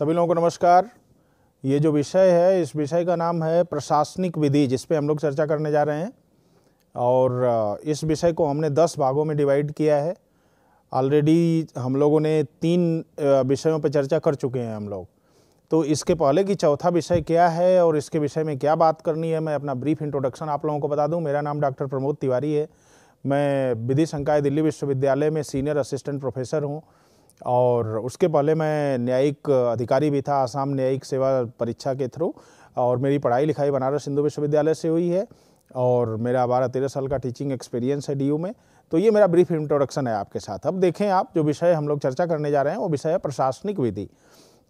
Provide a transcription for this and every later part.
सभी लोगों को नमस्कार। ये जो विषय है, इस विषय का नाम है प्रशासनिक विधि, जिस पे हम लोग चर्चा करने जा रहे हैं। और, इस विषय को हमने दस भागों में डिवाइड किया है। ऑलरेडी हम लोगों ने तीन विषयों पर चर्चा कर चुके हैं हम लोग। तो इसके पहले की चौथा विषय क्या है और इसके विषय में क्या बात करनी है, मैं अपना ब्रीफ इंट्रोडक्शन आप लोगों को बता दूँ। मेरा नाम डॉक्टर प्रमोद तिवारी है। मैं विधि संकाय दिल्ली विश्वविद्यालय में सीनियर असिस्टेंट प्रोफेसर हूँ। और उसके पहले मैं न्यायिक अधिकारी भी था, आसाम न्यायिक सेवा परीक्षा के थ्रू और मेरी पढ़ाई लिखाई बनारस हिंदू विश्वविद्यालय से हुई है और मेरा बारह तेरह साल का टीचिंग एक्सपीरियंस है डीयू में। तो ये मेरा ब्रीफ इंट्रोडक्शन है आपके साथ। अब देखें आप जो विषय हम लोग चर्चा करने जा रहे हैं, वो विषय है प्रशासनिक विधि।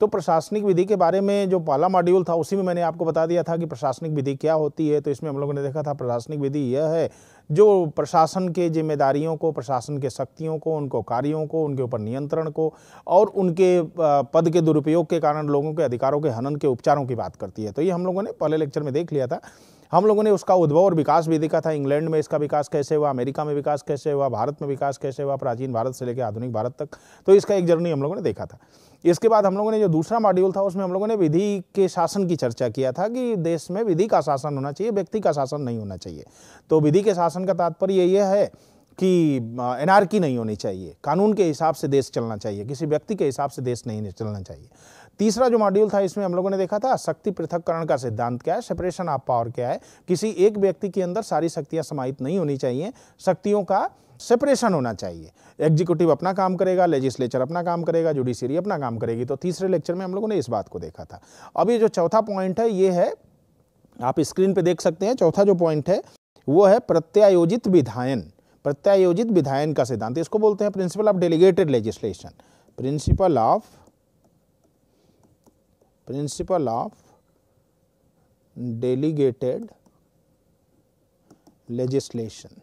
तो प्रशासनिक विधि के बारे में जो पहला मॉड्यूल था, उसी में मैंने आपको बता दिया था कि प्रशासनिक विधि क्या होती है। तो इसमें हम लोगों ने देखा था, प्रशासनिक विधि यह है, जो प्रशासन के जिम्मेदारियों को, प्रशासन के शक्तियों को, उनको कार्यों को, उनके ऊपर नियंत्रण को और उनके पद के दुरुपयोग के कारण लोगों के अधिकारों के हनन के उपचारों की बात करती है। तो ये हम लोगों ने पहले लेक्चर में देख लिया था। हम लोगों ने उसका उद्भव और विकास भी देखा था। इंग्लैंड में इसका विकास कैसे हुआ, अमेरिका में विकास कैसे हुआ, भारत में विकास कैसे हुआ, प्राचीन भारत से लेकर आधुनिक भारत तक। तो इसका एक जर्नी हम लोगों ने देखा था। इसके बाद हम लोगों ने जो दूसरा मॉड्यूल था, उसमें हम लोगों ने विधि के शासन की चर्चा किया था कि देश में विधि का शासन होना चाहिए, व्यक्ति का शासन नहीं होना चाहिए। तो विधि के शासन का तात्पर्य यह है कि एनआरकी नहीं होनी चाहिए। कानून के हिसाब से देश चलना चाहिए, किसी व्यक्ति के हिसाब से देश नहीं चलना चाहिए। तीसरा जो मॉड्यूल था, इसमें हम लोगों ने देखा था, शक्ति पृथककरण का सिद्धांत क्या है सेपरेशन ऑफ़ पावर क्या है। किसी एक व्यक्ति के अंदर सारी शक्तियाँ समाहित नहीं होनी चाहिए, शक्तियों का सेपरेशन होना चाहिए। एग्जीक्यूटिव अपना काम करेगा, लेजिस्लेचर अपना काम करेगा जुडिशरी अपना काम करेगी। तो तीसरे लेक्चर में हम लोगों ने इस बात को देखा था। अब ये जो चौथा पॉइंट है, ये है, आप स्क्रीन पे देख सकते हैं, चौथा जो पॉइंट है, वो है प्रत्यायोजित विधायन। प्रत्यायोजित विधायन का सिद्धांत, इसको बोलते हैं principle of delegated legislation. Principle of principle of delegated legislation.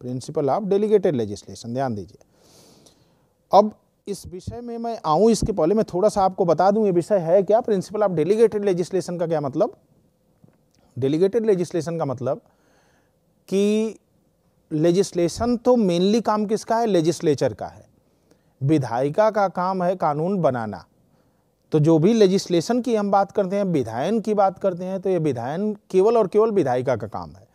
Principle of delegated legislation, ध्यान दीजिए। अब इस विषय में मैं आऊँ, इसके पहले मैं थोड़ा सा आपको बता दूँ, ये विषय है क्या? प्रिंसिपल ऑफ़ डेलीगेटेड लेजिस्लेशन का क्या मतलब? डेलीगेटेड लेजिस्लेशन का मतलब कि लेजिस्लेशन तो मेनली काम किसका है? लेजिस्लेचर का है। विधायिका का काम है कानून बनाना। तो जो भी लेजिस्लेशन की हम बात करते हैं, विधायन की बात करते हैं तो ये विधायन केवल और केवल विधायिका का काम है।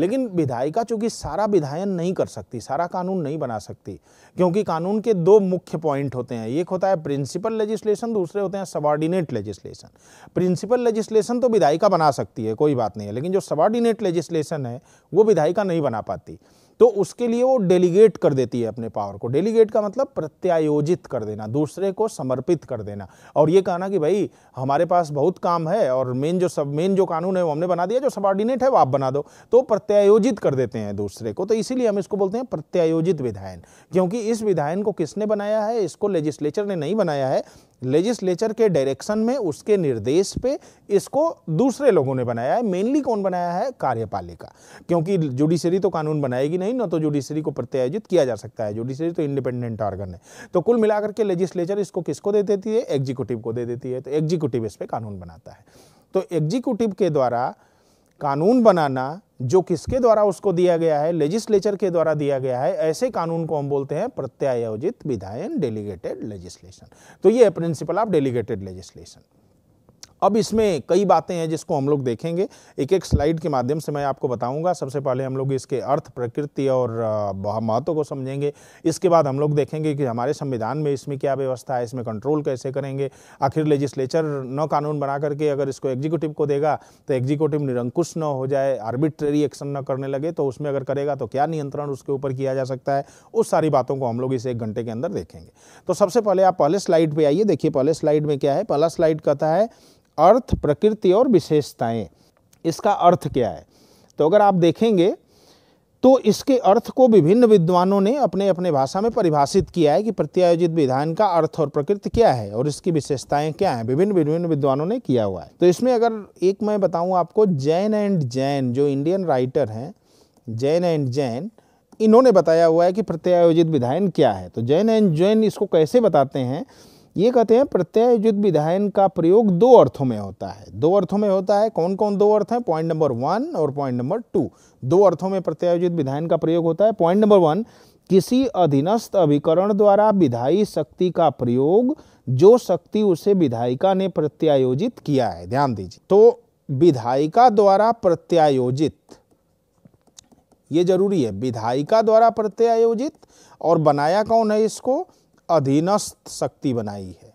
लेकिन विधायिका चूँकि सारा विधायन नहीं कर सकती, सारा कानून नहीं बना सकती, क्योंकि कानून के दो मुख्य पॉइंट होते हैं। एक होता है प्रिंसिपल लेजिस्लेशन, दूसरे होते हैं सबॉर्डिनेट लेजिस्लेशन। प्रिंसिपल लेजिस्लेशन तो विधायिका बना सकती है, कोई बात नहीं है, लेकिन जो सबॉर्डिनेट लेजिस्लेशन है, वो विधायिका नहीं बना पाती। तो उसके लिए वो डेलीगेट कर देती है अपने पावर को। डेलीगेट का मतलब प्रत्यायोजित कर देना, दूसरे को समर्पित कर देना। और ये कहना कि भाई, हमारे पास बहुत काम है और मेन जो सब मेन जो कानून है वो हमने बना दिया, जो सबॉर्डिनेट है वो आप बना दो। तो प्रत्यायोजित कर देते हैं दूसरे को। तो इसीलिए हम इसको बोलते हैं प्रत्यायोजित विधायन। क्योंकि इस विधायन को किसने बनाया है? इसको लेजिस्लेचर ने नहीं बनाया है। लेजिस्लेचर के डायरेक्शन में, उसके निर्देश पे इसको दूसरे लोगों ने बनाया है। मेनली कौन बनाया है? कार्यपालिका। क्योंकि जुडिशरी तो कानून बनाएगी नहीं, ना तो जुडिशरी को प्रत्यायोजित किया जा सकता है। जुडिशरी तो इंडिपेंडेंट ऑर्गन है। तो कुल मिलाकर के लेजिस्लेचर इसको किसको दे देती है? एग्जीक्यूटिव को दे देती है। तो एग्जीक्यूटिव इस पर कानून बनाता है। तो एग्जीक्यूटिव के द्वारा कानून बनाना, जो किसके द्वारा उसको दिया गया है लेजिस्लेचर के द्वारा दिया गया है, ऐसे कानून को हम बोलते हैं प्रत्यायोजित विधायन डेलीगेटेड लेजिस्लेशन तो ये प्रिंसिपल ऑफ़ डेलीगेटेड लेजिस्लेशन अब इसमें कई बातें हैं जिसको हम लोग देखेंगे। एक एक स्लाइड के माध्यम से मैं आपको बताऊँगा। सबसे पहले हम लोग इसके अर्थ, प्रकृति और महत्व को समझेंगे। इसके बाद हम लोग देखेंगे कि हमारे संविधान में इसमें क्या व्यवस्था है, इसमें कंट्रोल कैसे करेंगे। आखिर लेजिस्लेचर न कानून बना करके अगर इसको एग्जीक्यूटिव को देगा तो एग्जीक्यूटिव निरंकुश न हो जाए आर्बिट्रेरी एक्शन न करने लगे तो उसमें अगर करेगा तो क्या नियंत्रण उसके ऊपर किया जा सकता है? उस सारी बातों को हम लोग इस एक घंटे के अंदर देखेंगे। तो सबसे पहले आप पहले स्लाइड पर आइए। देखिए, पहले स्लाइड में क्या है? पहला स्लाइड कहता है अर्थ, प्रकृति और विशेषताएँ। इसका अर्थ क्या है? तो अगर आप देखेंगे तो इसके अर्थ को विभिन्न विद्वानों ने अपने अपने भाषा में परिभाषित किया है कि प्रत्यायोजित विधान का अर्थ और प्रकृति क्या है और इसकी विशेषताएँ क्या हैं। विभिन्न विभिन्न विद्वानों ने किया हुआ है। तो इसमें अगर एक मैं बताऊँ आपको, जैन एंड जैन, जो इंडियन राइटर हैं, जैन एंड जैन, इन्होंने बताया हुआ है कि प्रत्यायोजित विधान क्या है। तो जैन एंड जैन इसको कैसे बताते हैं? ये कहते हैं प्रत्यायोजित विधायन का प्रयोग दो अर्थों में होता है। दो अर्थों में होता है कौन कौन दो अर्थ हैं? पॉइंट नंबर वन और पॉइंट नंबर टू दो अर्थों में प्रत्यायोजित विधायन का प्रयोग होता है। पॉइंट नंबर वन किसी अधीनस्थ अभिकरण द्वारा विधायी शक्ति का प्रयोग, जो शक्ति उसे विधायिका ने प्रत्यायोजित किया है। ध्यान दीजिए। तो विधायिका द्वारा प्रत्यायोजित, ये ज़रूरी है, विधायिका द्वारा प्रत्यायोजित और बनाया कौन है इसको? अधीनस्थ शक्ति बनाई है।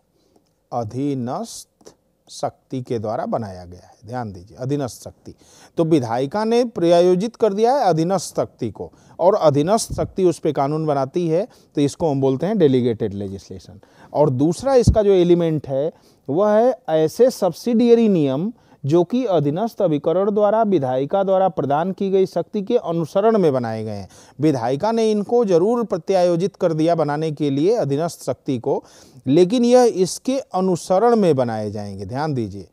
अधीनस्थ शक्ति के द्वारा बनाया गया है। ध्यान दीजिए, अधीनस्थ शक्ति। तो विधायिका ने प्रयोजित कर दिया है अधीनस्थ शक्ति को, और अधीनस्थ शक्ति उस पर कानून बनाती है तो इसको हम बोलते हैं डेलीगेटेड लेजिस्लेशन और दूसरा इसका जो एलिमेंट है, वह है ऐसे सब्सिडियरी नियम जो कि अधीनस्थ अभिकरण द्वारा विधायिका द्वारा प्रदान की गई शक्ति के अनुसरण में बनाए गए हैं। विधायिका ने इनको ज़रूर प्रत्यायोजित कर दिया बनाने के लिए अधीनस्थ शक्ति को, लेकिन यह इसके अनुसरण में बनाए जाएँगे। ध्यान दीजिए।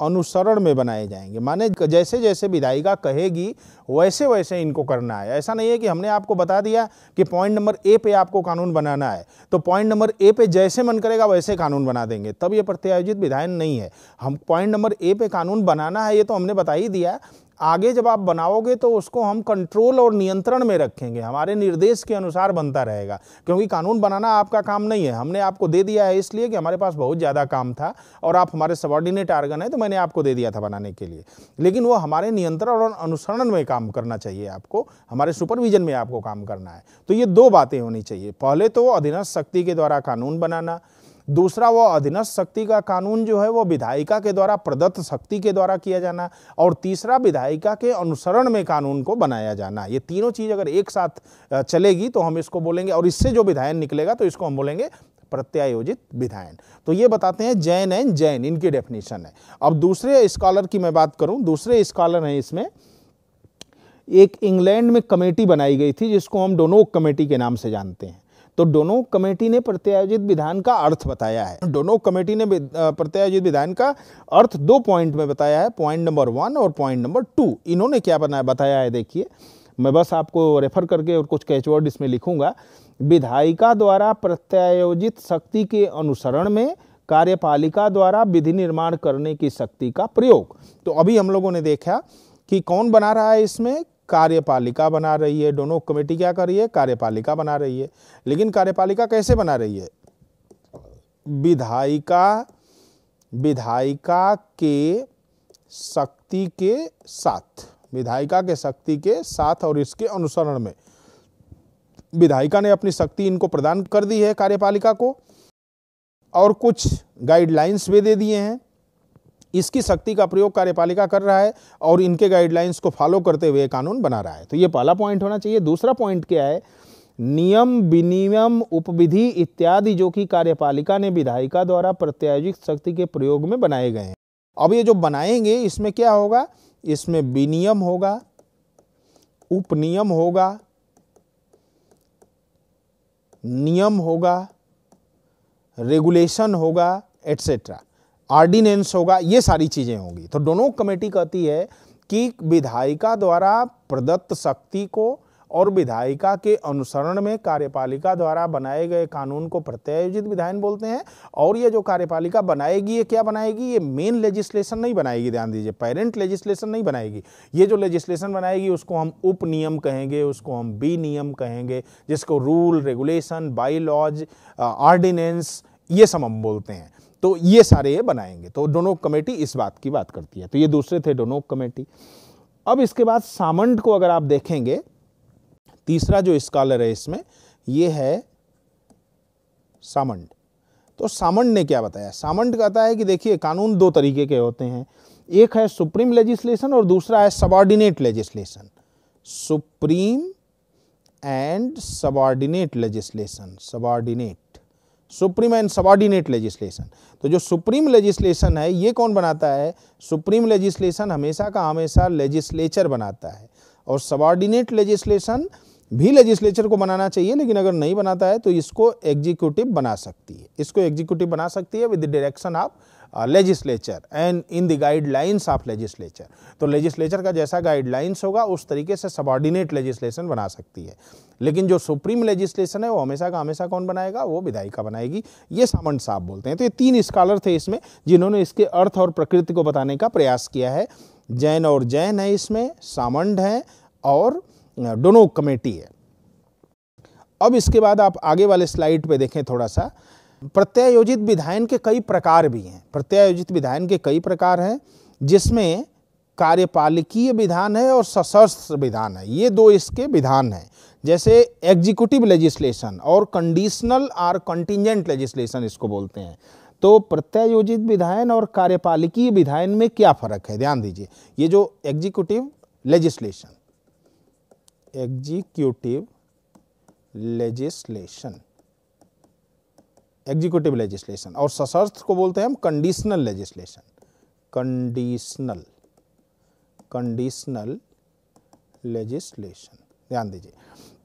अनुसरण में बनाए जाएँगे। माने जैसे जैसे विधायिका कहेगी वैसे वैसे इनको करना है। ऐसा नहीं है कि हमने आपको बता दिया कि पॉइंट नंबर ए पे आपको कानून बनाना है। तो पॉइंट नंबर ए पे जैसे मन करेगा वैसे कानून बना देंगे। तब ये प्रत्यायोजित विधायन नहीं है। हम पॉइंट नंबर ए पे कानून बनाना है, ये तो हमने बता ही दिया। आगे जब आप बनाओगे तो उसको हम कंट्रोल और नियंत्रण में रखेंगे। हमारे निर्देश के अनुसार बनता रहेगा। क्योंकि कानून बनाना आपका काम नहीं है। हमने आपको दे दिया है इसलिए कि हमारे पास बहुत ज़्यादा काम था और आप हमारे सबॉर्डिनेट आर्गन है तो मैंने आपको दे दिया था बनाने के लिए। लेकिन वो हमारे नियंत्रण और अनुसरण में काम करना चाहिए आपको। हमारे सुपरविजन में आपको काम करना है। तो ये दो बातें होनी चाहिए। पहले तो अधीनस्थ शक्ति के द्वारा कानून बनाना दूसरा, वो अधीनस्थ शक्ति का कानून जो है, वो विधायिका के द्वारा, प्रदत्त शक्ति के द्वारा किया जाना और तीसरा, विधायिका के अनुसरण में कानून को बनाया जाना। ये तीनों चीज़ अगर एक साथ चलेगी तो हम इसको बोलेंगे और इससे जो विधायन निकलेगा तो इसको हम बोलेंगे प्रत्यायोजित विधायन। तो ये बताते हैं, जैन एंड जैन, इनकी डेफिनेशन है। अब दूसरे स्कॉलर की मैं बात करूँ, दूसरे स्कॉलर हैं इसमें। एक इंग्लैंड में कमेटी बनाई गई थी, जिसको हम डोनोक कमेटी के नाम से जानते हैं। तो दोनों कमेटी ने प्रत्यायोजित विधान का अर्थ बताया है। दोनों कमेटी ने प्रत्यायोजित विधान का अर्थ दो पॉइंट में बताया है, पॉइंट नंबर वन और पॉइंट नंबर टू। इन्होंने क्या बनाया बताया है देखिए, मैं बस आपको रेफर करके और कुछ कैचवर्ड इसमें लिखूँगा। विधायिका द्वारा प्रत्यायोजित शक्ति के अनुसरण में कार्यपालिका द्वारा विधि निर्माण करने की शक्ति का प्रयोग। तो अभी हम लोगों ने देखा कि कौन बना रहा है इसमें? कार्यपालिका बना रही है। दोनों कमेटी क्या कर रही है? कार्यपालिका बना रही है। लेकिन कार्यपालिका कैसे बना रही है? विधायिका विधायिका के शक्ति के साथ, विधायिका के शक्ति के साथ और इसके अनुसरण में। विधायिका ने अपनी शक्ति इनको प्रदान कर दी है कार्यपालिका को और कुछ गाइडलाइंस भी दे दिए हैं। इसकी शक्ति का प्रयोग कार्यपालिका कर रहा है और इनके गाइडलाइंस को फॉलो करते हुए कानून बना रहा है। तो ये पहला पॉइंट होना चाहिए। दूसरा पॉइंट क्या है? नियम, विनियम, उपविधि इत्यादि जो कि कार्यपालिका ने विधायिका द्वारा प्रत्यायोजित शक्ति के प्रयोग में बनाए गए हैं। अब ये जो बनाएँगे, इसमें क्या होगा? इसमें विनियम होगा, उपनियम होगा, नियम होगा रेगुलेशन होगा एटसेट्रा ऑर्डिनेंस होगा, ये सारी चीज़ें होंगी। तो दोनों कमेटी कहती है कि विधायिका द्वारा प्रदत्त शक्ति को और विधायिका के अनुसरण में कार्यपालिका द्वारा बनाए गए कानून को प्रत्यायोजित विधायन बोलते हैं, और ये जो कार्यपालिका बनाएगी, ये क्या बनाएगी? ये मेन लेजिस्लेशन नहीं बनाएगी, ध्यान दीजिए। पेरेंट लेजिस्लेशन नहीं बनाएगी। ये जो लेजिस्लेशन बनाएगी, उसको हम उप नियम कहेंगे, उसको हम बी नियम कहेंगे, जिसको rule regulation by laws ordinance ये सब हम बोलते हैं। तो ये सारे ये बनाएँगे। तो दोनों कमेटी इस बात की बात करती है। तो ये दूसरे थे दोनों कमेटी। अब इसके बाद सामंड को अगर आप देखेंगे, तीसरा जो स्कॉलर है इसमें, ये है सामंड तो सामंड ने क्या बताया? सामंड कहता है कि देखिए, कानून दो तरीके के होते हैं। एक है सुप्रीम लेजिस्लेशन और दूसरा है subordinate legislation. Supreme and subordinate legislation, subordinate. Supreme and subordinate legislation. तो जो सुप्रीम लेजिस्लेशन है, ये कौन बनाता है? सुप्रीम लेजिस्लेशन हमेशा का हमेशा लेजिस्लेचर बनाता है। और सबॉर्डिनेट लेजिस्लेशन भी लेजिस्लेचर को बनाना चाहिए, लेकिन अगर नहीं बनाता है तो इसको एग्जीक्यूटिव बना सकती है। इसको एग्जीक्यूटिव बना सकती है with direction of legislature and in the guidelines of legislature तो लेजिस्लेचर का जैसा गाइडलाइंस होगा, उस तरीके से सबॉर्डिनेट लेजिस्लेशन बना सकती है। लेकिन जो सुप्रीम लेजिस्लेशन है, वो हमेशा का हमेशा कौन बनाएगा? वो विधायिका बनाएगी। ये सामंत साहब बोलते हैं। तो ये तीन स्कॉलर थे इसमें, जिन्होंने इसके अर्थ और प्रकृति को बताने का प्रयास किया है। जैन और जैन है इसमें सामंड है और दोनों कमेटी है। अब इसके बाद आप आगे वाले स्लाइड पे देखें थोड़ा सा। प्रत्यायोजित विधायन के कई प्रकार भी हैं। प्रत्यायोजित विधायन के कई प्रकार हैं, जिसमें कार्यपालिकीय विधान है और सशस्त्र विधान है। ये दो इसके विधान हैं, जैसे एग्जीक्यूटिव लेजिस्लेशन और कंडीशनल और कंटिजेंट लेजिस्लेशन इसको बोलते हैं। तो प्रत्यायोजित विधायन और कार्यपालिकीय विधायन में क्या फ़र्क है? ध्यान दीजिए, ये जो executive legislation executive legislation executive legislation और सशस्त्र को बोलते हैं हम conditional legislation conditional conditional legislation ध्यान दीजिए।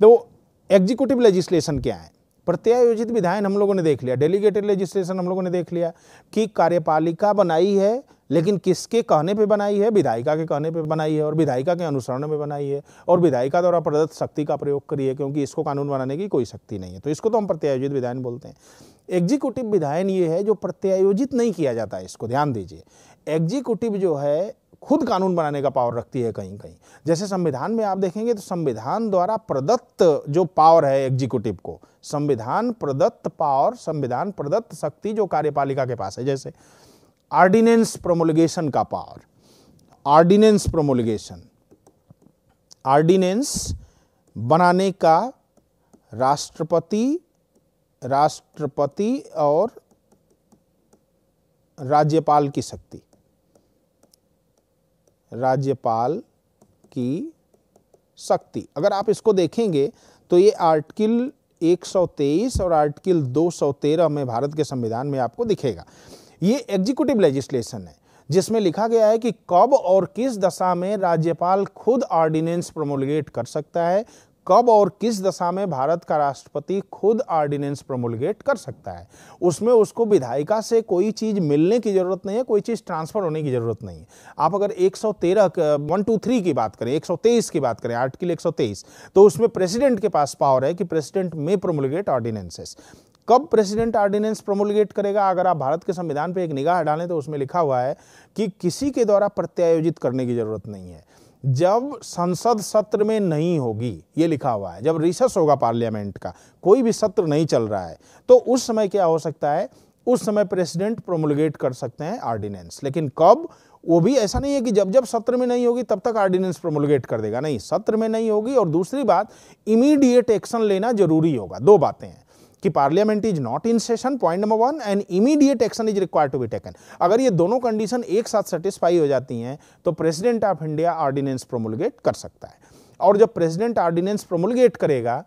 तो एग्जीक्यूटिव लेजिस्लेशन क्या है? प्रत्यायोजित विधायन हम लोगों ने देख लिया डेलीगेटेड लेजिस्लेशन हम लोगों ने देख लिया कि कार्यपालिका बनाई है लेकिन किसके कहने पे बनाई है? विधायिका के कहने पे बनाई है और विधायिका के अनुसरण में बनाई है और विधायिका द्वारा प्रदत्त शक्ति का प्रयोग करी है क्योंकि इसको कानून बनाने की कोई शक्ति नहीं है। तो इसको तो हम प्रत्यायोजित विधायन बोलते हैं। एग्जीक्यूटिव विधायन ये है जो प्रत्यायोजित नहीं किया जाता है इसको, ध्यान दीजिए। एग्जीक्यूटिव जो है, खुद कानून बनाने का पावर रखती है कहीं कहीं। जैसे संविधान में आप देखेंगे तो संविधान द्वारा प्रदत्त जो पावर है एग्जीक्यूटिव को, संविधान प्रदत्त पावर, संविधान प्रदत्त शक्ति जो कार्यपालिका के पास है, जैसे ऑर्डिनेंस प्रोमोलिगेशन का पावर ऑर्डिनेंस प्रोमोलिगेशन ऑर्डिनेंस बनाने का राष्ट्रपति राष्ट्रपति और राज्यपाल की शक्ति। राज्यपाल की शक्ति। अगर आप इसको देखेंगे तो ये आर्टिकल 123 और आर्टिकल 213 में भारत के संविधान में आपको दिखेगा। ये एग्जीक्यूटिव लेजिस्लेशन है, जिसमें लिखा गया है कि कब और किस दशा में राज्यपाल खुद ऑर्डिनेंस प्रोमोलगेट कर सकता है, कब और किस दशा में भारत का राष्ट्रपति खुद ऑर्डिनेंस प्रोमोलगेट कर सकता है। उसमें उसको विधायिका से कोई चीज़ मिलने की ज़रूरत नहीं है, कोई चीज़ ट्रांसफ़र होने की ज़रूरत नहीं है। आप अगर 113 वन टू थ्री की बात करें 123 की बात करें, आर्टिकल 123 तो उसमें प्रेसिडेंट के पास पावर है कि प्रेसिडेंट में प्रोमोलगेट ऑर्डिनेंसेस कब प्रेसिडेंट ऑर्डिनेंस प्रोमोलगेट करेगा? अगर आप भारत के संविधान पर एक निगाह डालें तो उसमें लिखा हुआ है कि किसी के द्वारा प्रत्यायोजित करने की ज़रूरत नहीं है। जब संसद सत्र में नहीं होगी, ये लिखा हुआ है, जब रिसर्स होगा पार्लियामेंट का, कोई भी सत्र नहीं चल रहा है तो उस समय क्या हो सकता है? उस समय प्रेसिडेंट प्रोमुलगेट कर सकते हैं ऑर्डिनेंस लेकिन कब? वो भी ऐसा नहीं है कि जब जब सत्र में नहीं होगी, तब तक ऑर्डिनेंस प्रोमुलगेट कर देगा। नहीं, सत्र में नहीं होगी और दूसरी बात, इमीडिएट एक्शन लेना ज़रूरी होगा। दो बातें हैं। कि parliament is not in session point number one and immediate action is required to be taken अगर ये दोनों कंडीशन एक साथ सेटिस्फाई हो जाती हैं तो president of India ordinance promulgate कर सकता है। और जब प्रेसिडेंट ऑर्डिनेंस प्रोमुलगेट करेगा,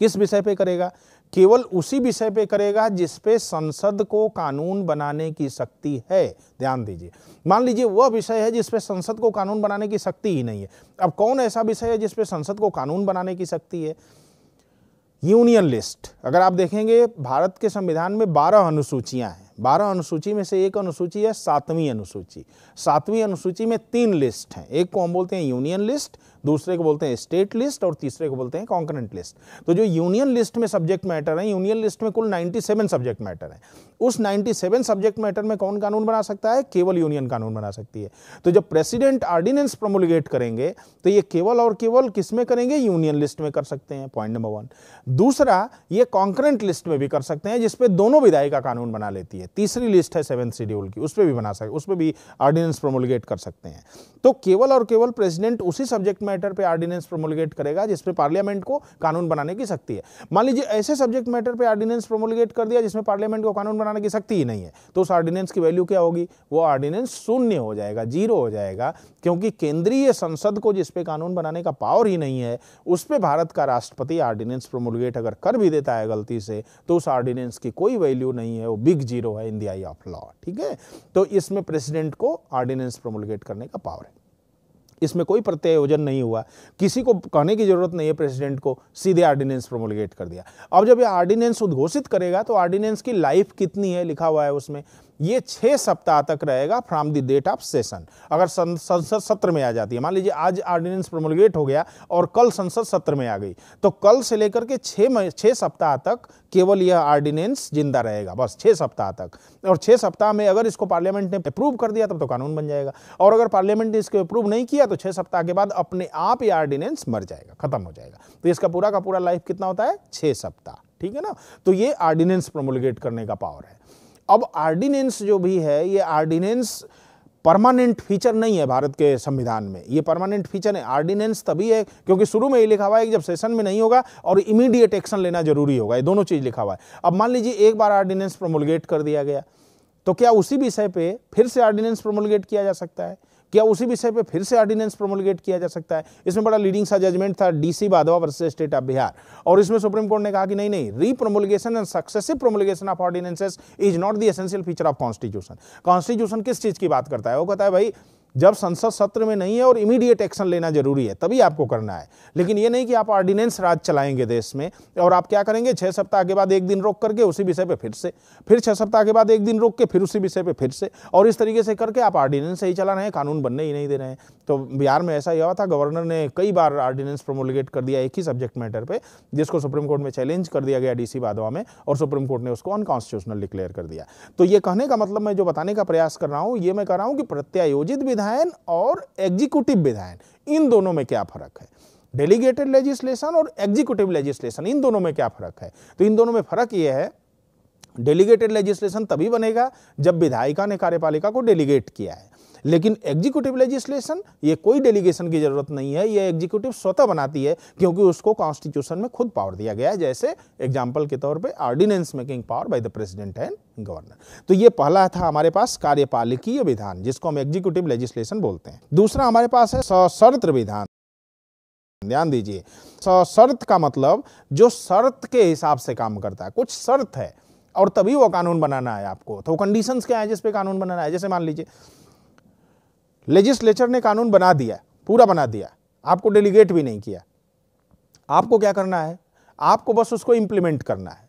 किस विषय पे करेगा? केवल उसी विषय पे करेगा जिसपे संसद को कानून बनाने की शक्ति है। ध्यान दीजिए। मान लीजिए वह विषय है जिसपे संसद को कानून बनाने की शक्ति ही नहीं है। अब कौन ऐसा विषय है जिसपे संसद को कानून बनाने की शक्ति है? Union list. अगर आप देखेंगे, भारत के संविधान में बारह अनुसूचियाँ हैं। बारह अनुसूची में से एक अनुसूची है, सातवीं अनुसूची। सातवीं अनुसूची में तीन लिस्ट हैं। एक को हम बोलते हैं यूनियन लिस्ट दूसरे को बोलते हैं स्टेट लिस्ट और तीसरे को बोलते हैं कॉन्करेंट लिस्ट तो जो यूनियन लिस्ट में सब्जेक्ट मैटर है यूनियन लिस्ट में कुल 97 सब्जेक्ट मैटर है. उस 97 सब्जेक्ट मैटर में कौन कानून बना सकता है? केवल यूनियन कानून बना सकती है. तो जब प्रेसिडेंट ऑर्डिनेंस प्रोमोलिगेट करेंगे तो ये केवल और केवल किसमें करेंगे? यूनियन लिस्ट में कर सकते हैं पॉइंट नंबर वन दूसरा, ये कॉन्करेंट लिस्ट में भी कर सकते हैं, जिसपे दोनों विधायी का कानून बना लेती है. तीसरी लिस्ट है सेवन शेड्यूल की उस पर भी बना सकते उस पर भी ऑर्डिनेंस प्रोमोलिगेट कर सकते हैं. तो केवल और केवल प्रेसिडेंट उसी सब्जेक्ट मैटर पे ऑर्डिनेंस प्रोमोलिगेट करेगा जिसपे पार्लियामेंट को कानून बनाने की शक्ति है। मान लीजिए ऐसे सब्जेक्ट मैटर पे ऑर्डिनेंस प्रोमोलिगेट कर दिया जिसमें पार्लियामेंट को कानून बनाने की शक्ति ही नहीं है तो उस ऑर्डिनेंस की वैल्यू क्या होगी? वो ऑर्डिनेंस शून्य हो जाएगा, ज़ीरो हो जाएगा, क्योंकि केंद्रीय संसद को जिसपे कानून बनाने का पावर ही नहीं है, उस पर भारत का राष्ट्रपति ऑर्डिनेंस प्रोमोलिगेट अगर कर भी देता है गलती से तो उस ऑर्डिनेंस की कोई वैल्यू नहीं है, वो बिग ज़ीरो है in the eye of law, ठीक है? तो इसमें प्रेसिडेंट को ऑर्डिनेंस प्रोमोलिगेट करने का पावर है। इसमें कोई प्रत्यायोजन नहीं हुआ। किसी को कहने की ज़रूरत नहीं है, प्रेसिडेंट को सीधे आर्डिनेंस प्रोमोलगेट कर दिया। अब जब ये आर्डिनेंस उद्घोषित करेगा तो आर्डिनेंस की लाइफ कितनी है लिखा हुआ है उसमें। ये छह सप्ताह तक रहेगा from the date of session अगर संसद सत्र में आ जाती है, मान लीजिए आज ऑर्डिनेंस प्रोमोलगेट हो गया और कल संसद सत्र में आ गई तो कल से लेकर के छह छह सप्ताह तक केवल यह ऑर्डिनेंस ज़िंदा रहेगा, बस छह सप्ताह तक। और छह सप्ताह में अगर इसको पार्लियामेंट ने अप्रूव कर दिया, तब तो कानून बन जाएगा। और अगर पार्लियामेंट ने इसको अप्रूव नहीं किया तो छह सप्ताह के बाद अपने आप ये ऑर्डिनेंस मर जाएगा, खत्म हो जाएगा। तो इसका पूरा का पूरा लाइफ कितना होता है? छह सप्ताह, ठीक है ना? तो ये ऑर्डिनेंस प्रोमोलगेट करने का पावर है। अब आर्डिनेंस जो भी है, ये आर्डिनेंस परमानेंट फीचर नहीं है भारत के संविधान में। ये परमानेंट फीचर है आर्डिनेंस तभी है क्योंकि शुरू में ये लिखा हुआ है कि जब सेशन में नहीं होगा और इमीडिएट एक्शन लेना ज़रूरी होगा, ये दोनों चीज़ लिखा हुआ है। अब मान लीजिए एक बार आर्डिनेंस प्रोमोलगेट कर दिया गया तो क्या उसी विषय पे फिर से आर्डिनेंस प्रोमोलगेट किया जा सकता है? क्या उसी विषय पे फिर से ऑर्डिनेंस प्रोमोलगेट किया जा सकता है? इसमें बड़ा लीडिंग सा जजमेंट था DC Wadhwa versus state of Bihar और इसमें सुप्रीम कोर्ट ने कहा कि नहीं नहीं re promulgation and successive promulgation of ordinances is not the essential feature of constitution constitution किस चीज़ की बात करता है? वो कहता है, भाई जब संसद सत्र में नहीं है और इमीडिएट एक्शन लेना ज़रूरी है, तभी आपको करना है। लेकिन ये नहीं कि आप ऑर्डिनेंस राज चलाएँगे देश में और आप क्या करेंगे? छह सप्ताह के बाद एक दिन रोक करके उसी विषय पर फिर से, फिर छह सप्ताह के बाद एक दिन रोक के फिर उसी विषय पर फिर से और इस तरीके से करके आप ऑर्डिनेंस ही चला रहे हैं, कानून बनने ही नहीं दे रहे हैं। तो बिहार में ऐसा ही हुआ था गवर्नर ने कई बार ऑर्डिनेंस प्रोमोलिगेट कर दिया एक ही सब्जेक्ट मैटर पर जिसको सुप्रीम कोर्ट में चैलेंज कर दिया गया डीसी बादवा में और सुप्रीम कोर्ट ने उसको अनकॉन्स्टिट्यूशनल डिक्लेयर कर दिया। तो ये कहने का मतलब मैं जो बताने का प्रयास कर रहा हूँ, ये मैं कर रहा हूँ कि प्रत्यायोजित विधायन और एग्जीक्यूटिव विधायन, इन दोनों में क्या फ़र्क है? डेलीगेटेड लेजिस्लेशन और एग्जीक्यूटिव लेजिस्लेशन इन दोनों में क्या फ़र्क है? तो इन दोनों में फ़र्क यह है डेलीगेटेड लेजिस्लेशन तभी बनेगा जब विधायिका ने कार्यपालिका को डेलीगेट किया है। लेकिन एग्जीक्यूटिव लेजिस्लेशन ये कोई डेलीगेशन की ज़रूरत नहीं है, ये एग्जीक्यूटिव स्वतः बनाती है, क्योंकि उसको कॉन्स्टिट्यूशन में खुद पावर दिया गया है, जैसे एग्ज़ाम्पल के तौर पर ordinance making power by the president and governor तो ये पहला था हमारे पास कार्यपालिकीय विधान, जिसको हम एग्जीक्यूटिव लेजिस्लेशन बोलते हैं। दूसरा हमारे पास है सशर्त विधान। ध्यान दीजिए शर्त का मतलब जो शर्त के हिसाब से काम करता है, कुछ शर्त है, और तभी वो कानून बनाना है आपको। तो कंडीशंस क्या है जिस पे कानून बनाना है? जैसे मान लीजिए लेजिस्लेचर ने कानून बना दिया पूरा बना दिया आपको डेलीगेट भी नहीं किया। आपको क्या करना है? आपको बस उसको इम्प्लीमेंट करना है।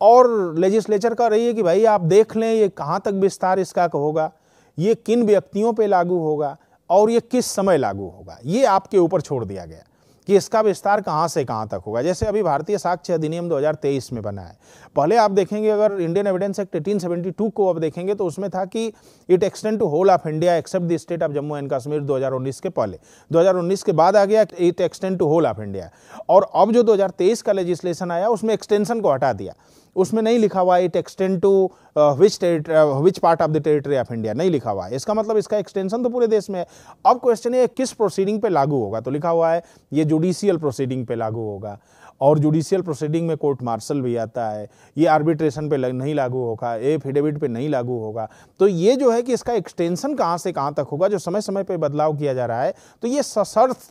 और लेजिस्लेचर का रही है कि भाई आप देख लें ये कहाँ तक विस्तार इसका होगा, ये किन व्यक्तियों पे लागू होगा, और ये किस समय लागू होगा, ये आपके ऊपर छोड़ दिया गया। कि इसका विस्तार कहाँ से कहाँ तक होगा? जैसे अभी भारतीय साक्ष्य अधिनियम 2023 में बना है। पहले आप देखेंगे, अगर इंडियन एविडेंस एक्ट एटीन को आप देखेंगे तो उसमें था कि it extend to whole of India except the state of Jammu and Kashmir 2019 के पहले। 2019 के बाद आ गया it extend to whole of India और अब जो 2023 का लेजिस्लेशन आया, उसमें एक्सटेंशन को हटा दिया। उसमें नहीं लिखा हुआ it extend to which territory which part of the territory of India नहीं लिखा हुआ है। इसका मतलब इसका एक्सटेंशन तो पूरे देश में है। अब क्वेश्चन है, किस प्रोसीडिंग पे लागू होगा? तो लिखा हुआ है, ये जुडिशियल प्रोसीडिंग पे लागू होगा। और जुडिशियल प्रोसीडिंग में कोर्ट मार्शल भी आता है ये आर्बिट्रेशन पे लग, नहीं लागू होगा एफिडेविट पे नहीं लागू होगा तो ये जो है कि इसका एक्सटेंशन कहाँ से कहाँ तक होगा जो समय समय पे बदलाव किया जा रहा है तो ये सशर्त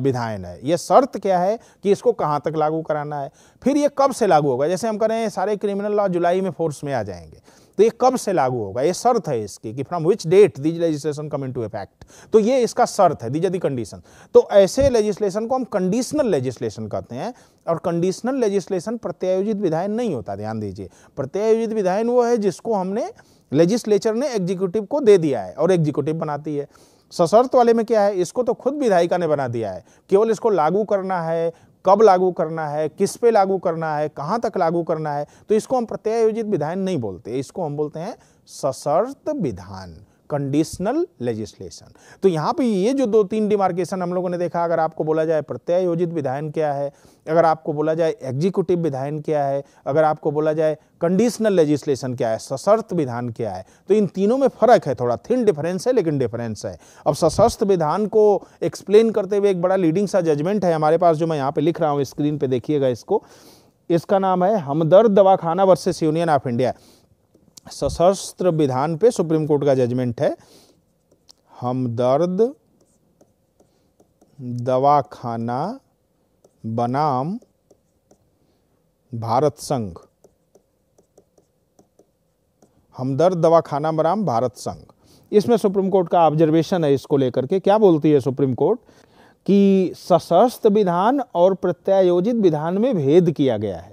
विधायन है। ये शर्त क्या है कि इसको कहाँ तक लागू कराना है फिर ये कब से लागू होगा? जैसे हम करें सारे क्रिमिनल लॉ जुलाई में फोर्स में आ जाएँगे। तो ये कब से लागू होगा? ये शर्त है इसकी कि from which date this legislation come into effect तो ये इसका शर्त है दीज दी कंडीशन तो ऐसे लेजिस्लेशन को हम कंडीशनल लेजिस्लेशन कहते हैं और कंडीशनल लेजिस्लेशन प्रत्यायोजित विधायन नहीं होता, ध्यान दीजिए। प्रत्यायोजित विधायन वो है जिसको हमने लेजिस्लेचर ने एग्जीक्यूटिव को दे दिया है और एग्जीक्यूटिव बनाती है। सशर्त वाले में क्या है? इसको तो खुद विधायिका ने बना दिया है। केवल इसको लागू करना है कब लागू करना है, किस पे लागू करना है, कहाँ तक लागू करना है तो इसको हम प्रत्यायोजित विधान नहीं बोलते। इसको हम बोलते हैं सशर्त विधान। कंडीशनल लेजिस्लेशन तो यहाँ पे ये जो दो तीन डिमार्केशन हम लोगों ने देखा, अगर आपको बोला जाए प्रत्यायोजित विधायन क्या है, अगर आपको बोला जाए एग्जीक्यूटिव विधायन क्या है, अगर आपको बोला जाए कंडीशनल लेजिस्लेशन क्या है, सशर्त विधान क्या है तो इन तीनों में फ़र्क है थोड़ा। थिन डिफरेंस है, लेकिन डिफरेंस है। अब सशस्त्र विधान को एक्सप्लेन करते हुए एक बड़ा लीडिंग सा जजमेंट है हमारे पास, जो मैं यहाँ पे लिख रहा हूँ स्क्रीन पे देखिएगा इसको। इसका नाम है हमदर्द दवाखाना वर्सेस यूनियन ऑफ़ इंडिया सशस्त्र विधान पे सुप्रीम कोर्ट का जजमेंट है। हमदर्द दवाखाना, बनाम, भारत संघ। हमदर्द दवाखाना, बनाम, भारत संघ। इसमें सुप्रीम कोर्ट का ऑब्जर्वेशन है इसको लेकर के। क्या बोलती है सुप्रीम कोर्ट? कि सशस्त्र विधान और प्रत्यायोजित विधान में भेद किया गया है।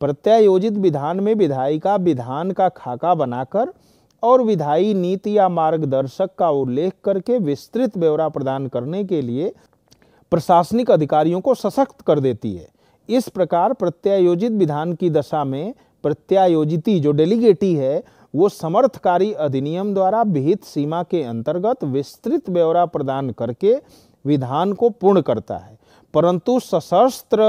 प्रत्यायोजित विधान में विधायिका विधान का खाका बनाकर और विधायी नीति या मार्गदर्शक का उल्लेख करके विस्तृत ब्यौरा प्रदान करने के लिए प्रशासनिक अधिकारियों को सशक्त कर देती है। इस प्रकार प्रत्यायोजित विधान की दशा में प्रत्यायोजिती जो डेलीगेटी है, वो समर्थकारी अधिनियम द्वारा विहित सीमा के अंतर्गत विस्तृत ब्यौरा प्रदान करके विधान को पूर्ण करता है। परंतु सशस्त्र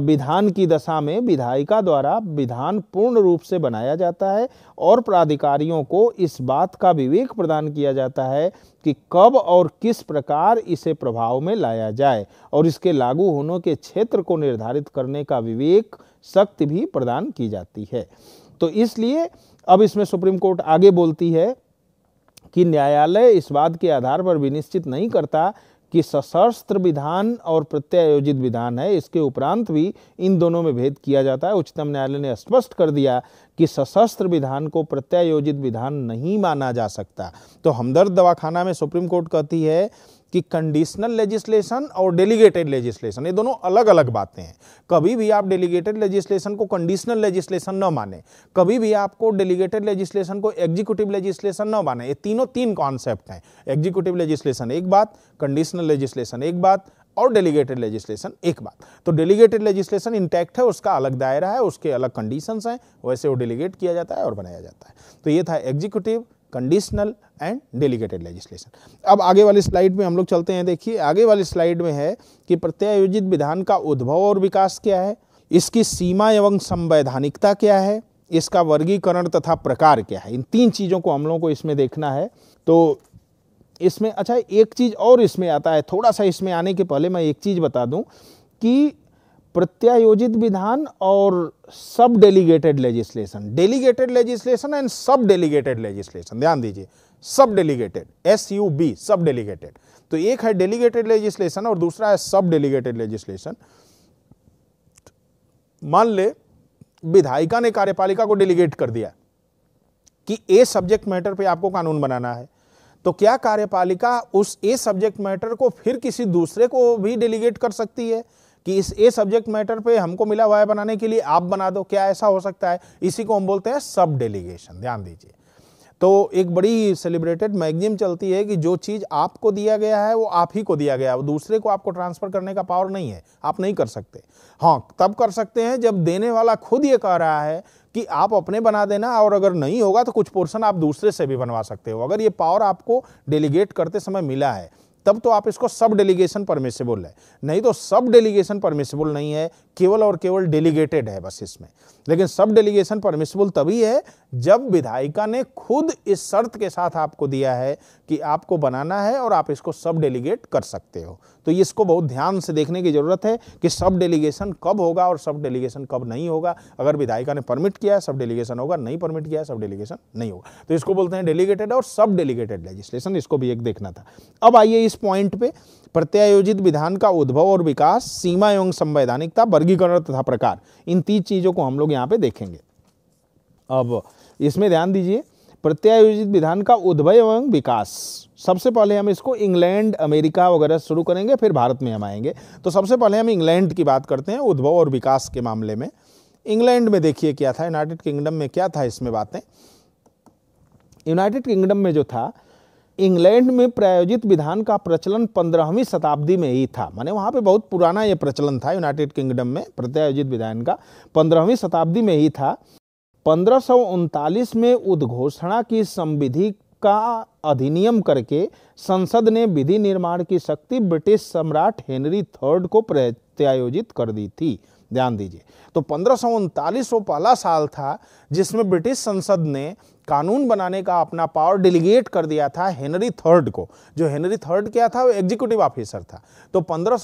विधान की दशा में विधायिका द्वारा विधान पूर्ण रूप से बनाया जाता है और प्राधिकारियों को इस बात का विवेक प्रदान किया जाता है कि कब और किस प्रकार इसे प्रभाव में लाया जाए और इसके लागू होने के क्षेत्र को निर्धारित करने का विवेक शक्ति भी प्रदान की जाती है। तो इसलिए अब इसमें सुप्रीम कोर्ट आगे बोलती है कि न्यायालय इस बात के आधार पर विनिश्चित नहीं करता कि सशस्त्र विधान और प्रत्यायोजित विधान है, इसके उपरांत भी इन दोनों में भेद किया जाता है। उच्चतम न्यायालय ने स्पष्ट कर दिया कि सशस्त्र विधान को प्रत्यायोजित विधान नहीं माना जा सकता। तो हमदर्द दवाखाना में सुप्रीम कोर्ट कहती है कि कंडीशनल लेजिस्लेशन और डेलीगेटेड लेजिस्लेशन ये दोनों अलग अलग बातें हैं। कभी भी आप डेलीगेटेड लेजिस्लेशन को कंडीशनल लेजिस्लेशन न माने, कभी भी आपको डेलीगेटेड लेजिस्लेशन को एग्जीक्यूटिव लेजिस्लेशन न माने, ये तीनों तीन कॉन्सेप्ट हैं। एग्जीक्यूटिव लेजिस्लेशन एक बात कंडीशनल लेजिस्लेशन एक बात और डेलीगेटेड लेजिस्लेशन एक बात। तो डेलीगेटेड लेजिस्लेशन इंटैक्ट है, उसका अलग दायरा है, उसके अलग कंडीशंस हैं, वैसे वो डेलीगेट किया जाता है और बनाया जाता है। तो ये था executive conditional and delegated legislation अब आगे वाली स्लाइड में हम लोग चलते हैं, देखिए, आगे वाली स्लाइड में है कि प्रत्यायोजित विधान का उद्भव और विकास क्या है, इसकी सीमा एवं संवैधानिकता क्या है, इसका वर्गीकरण तथा प्रकार क्या है। इन तीन चीज़ों को हम लोगों को इसमें देखना है। तो इसमें अच्छा एक चीज़ और इसमें आता है, थोड़ा सा इसमें आने के पहले मैं एक चीज़ बता दूँ कि प्रत्यायोजित विधान और sub delegated legislation delegated legislation and sub delegated legislation ध्यान दीजिए, sub delegated S U B sub delegated तो एक है डेलीगेटेड लेजिस्लेशन और दूसरा है सब डेलीगेटेड लेजिस्लेशन मान ले, विधायिका ने कार्यपालिका को डेलीगेट कर दिया कि ए सब्जेक्ट मैटर पे आपको कानून बनाना है। तो क्या कार्यपालिका उस ए सब्जेक्ट मैटर को फिर किसी दूसरे को भी डेलीगेट कर सकती है? कि इस, ए सब्जेक्ट मैटर पे हमको मिला हुआ है बनाने के लिए, आप बना दो, क्या ऐसा हो सकता है? इसी को हम बोलते हैं सब डेलीगेशन ध्यान दीजिए। तो एक बड़ी सेलिब्रेटेड मैगजीन चलती है कि जो चीज़ आपको दिया गया है, वो आप ही को दिया गया है दूसरे को आपको ट्रांसफ़र करने का पावर नहीं है, आप नहीं कर सकते। हाँ तब कर सकते हैं जब देने वाला खुद ये कह रहा है कि आप अपने बना देना, और अगर नहीं होगा तो कुछ पोर्शन आप दूसरे से भी बनवा सकते हो। अगर ये पावर आपको डेलीगेट करते समय मिला है तब तो आप इसको सब डेलीगेशन परमिसेबल है। नहीं तो सब डेलीगेशन परमिसेबल नहीं है, केवल और केवल डेलीगेटेड है बस इसमें। लेकिन सब डेलीगेशन परमिसेबल तभी है जब विधायिका ने खुद इस शर्त के साथ आपको दिया है कि आपको बनाना है और आप इसको सब डेलीगेट कर सकते हो तो इसको बहुत ध्यान से देखने की ज़रूरत है कि सब डेलीगेशन कब होगा और सब डेलीगेशन कब नहीं होगा। अगर विधायिका ने परमिट किया है, सब डेलीगेशन होगा, नहीं परमिट किया है, सब डेलीगेशन नहीं होगा। तो इसको बोलते हैं डेलीगेटेड और सब डेलीगेटेड लेजिस्लेशन, इसको भी एक देखना था। अब आइए इस पॉइंट पे। प्रत्यायोजित विधान का उद्भव और विकास, सीमा एवं संवैधानिकता, वर्गीकरण तथा प्रकार, इन तीन चीज़ों को हम लोग यहाँ पे देखेंगे। अब इसमें ध्यान दीजिए, प्रत्यायोजित विधान का उद्भव एवं विकास। सबसे पहले हम इसको इंग्लैंड, अमेरिका वगैरह शुरू करेंगे, फिर भारत में हम आएँगे। तो सबसे पहले हम इंग्लैंड की बात करते हैं, उद्भव और विकास के मामले में। इंग्लैंड में देखिए क्या था, यूनाइटेड किंगडम में क्या था इसमें बातें? यूनाइटेड किंगडम में जो था, इंग्लैंड में प्रायोजित विधान का प्रचलन पंद्रहवीं शताब्दी में ही था। माने वहाँ पे बहुत पुराना ये प्रचलन था यूनाइटेड किंगडम में, प्रत्यायोजित विधान का, पंद्रहवीं शताब्दी में ही था। पंद्रह में उद्घोषणा की संविधि का अधिनियम करके संसद ने विधि निर्माण की शक्ति ब्रिटिश सम्राट हेनरी थर्ड को प्रत्यायोजित कर दी थी। ध्यान दीजिए। तो पंद्रह वो पहला साल था जिसमें ब्रिटिश संसद ने कानून बनाने का अपना पावर डेलीगेट कर दिया था हेनरी थर्ड को। जो हेनरी थर्ड क्या था? वो एग्जीक्यूटिव ऑफिसर था। तो पंद्रह